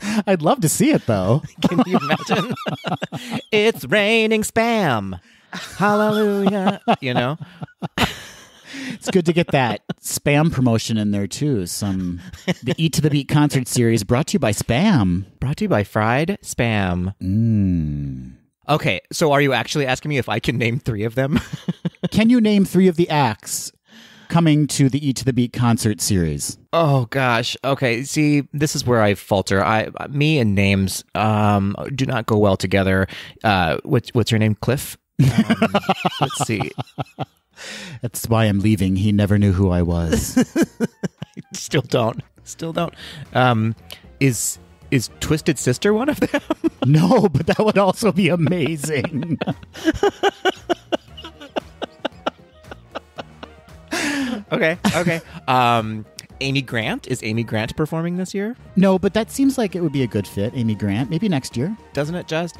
*laughs* I'd love to see it though. *laughs* Can you imagine? it's raining spam. Hallelujah. You know? It's good to get that spam promotion in there too. Some the Eat to the Beat concert series brought to you by Spam. Brought to you by Fried Spam. Mm. Okay, so are you actually asking me if I can name three of them? *laughs* Can you name three of the acts coming to the Eat to the Beat concert series? oh gosh. Okay, see, this is where I falter. I me and names um do not go well together. Uh what's what's your name? Cliff? Um, let's see. *laughs* That's why I'm leaving. He never knew who I was. *laughs* Still don't. Still don't. Um is is Twisted Sister one of them? *laughs* no, but that would also be amazing. okay. Okay. Um Amy Grant is Amy Grant performing this year? no, but that seems like it would be a good fit. Amy Grant, maybe next year. doesn't it just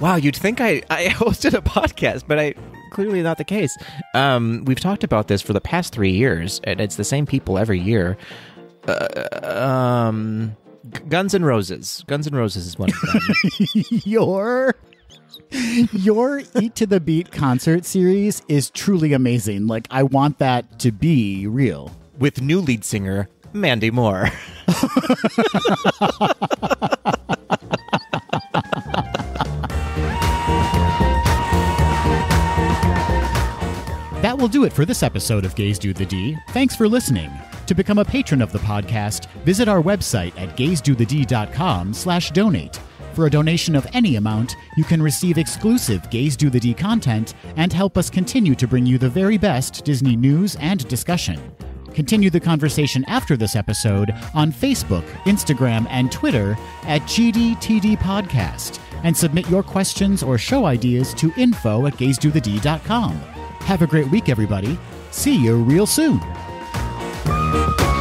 wow you'd think i i *laughs* hosted a podcast but i clearly not the case um we've talked about this for the past three years and it's the same people every year uh, um guns and roses guns and roses is one of them *laughs* your your Eat to the Beat concert series is truly amazing. Like I want that to be real. with new lead singer mandy moore *laughs* That will do it for this episode of Gays Do the D. Thanks for listening. To become a patron of the podcast, visit our website at gaysdothed.com slash donate. For a donation of any amount, you can receive exclusive Gays Do the D content and help us continue to bring you the very best Disney news and discussion. Continue the conversation after this episode on Facebook, Instagram, and Twitter at GDTD Podcast, and submit your questions or show ideas to info at gaysdothed.com. Have a great week, everybody. See you real soon. Thank you.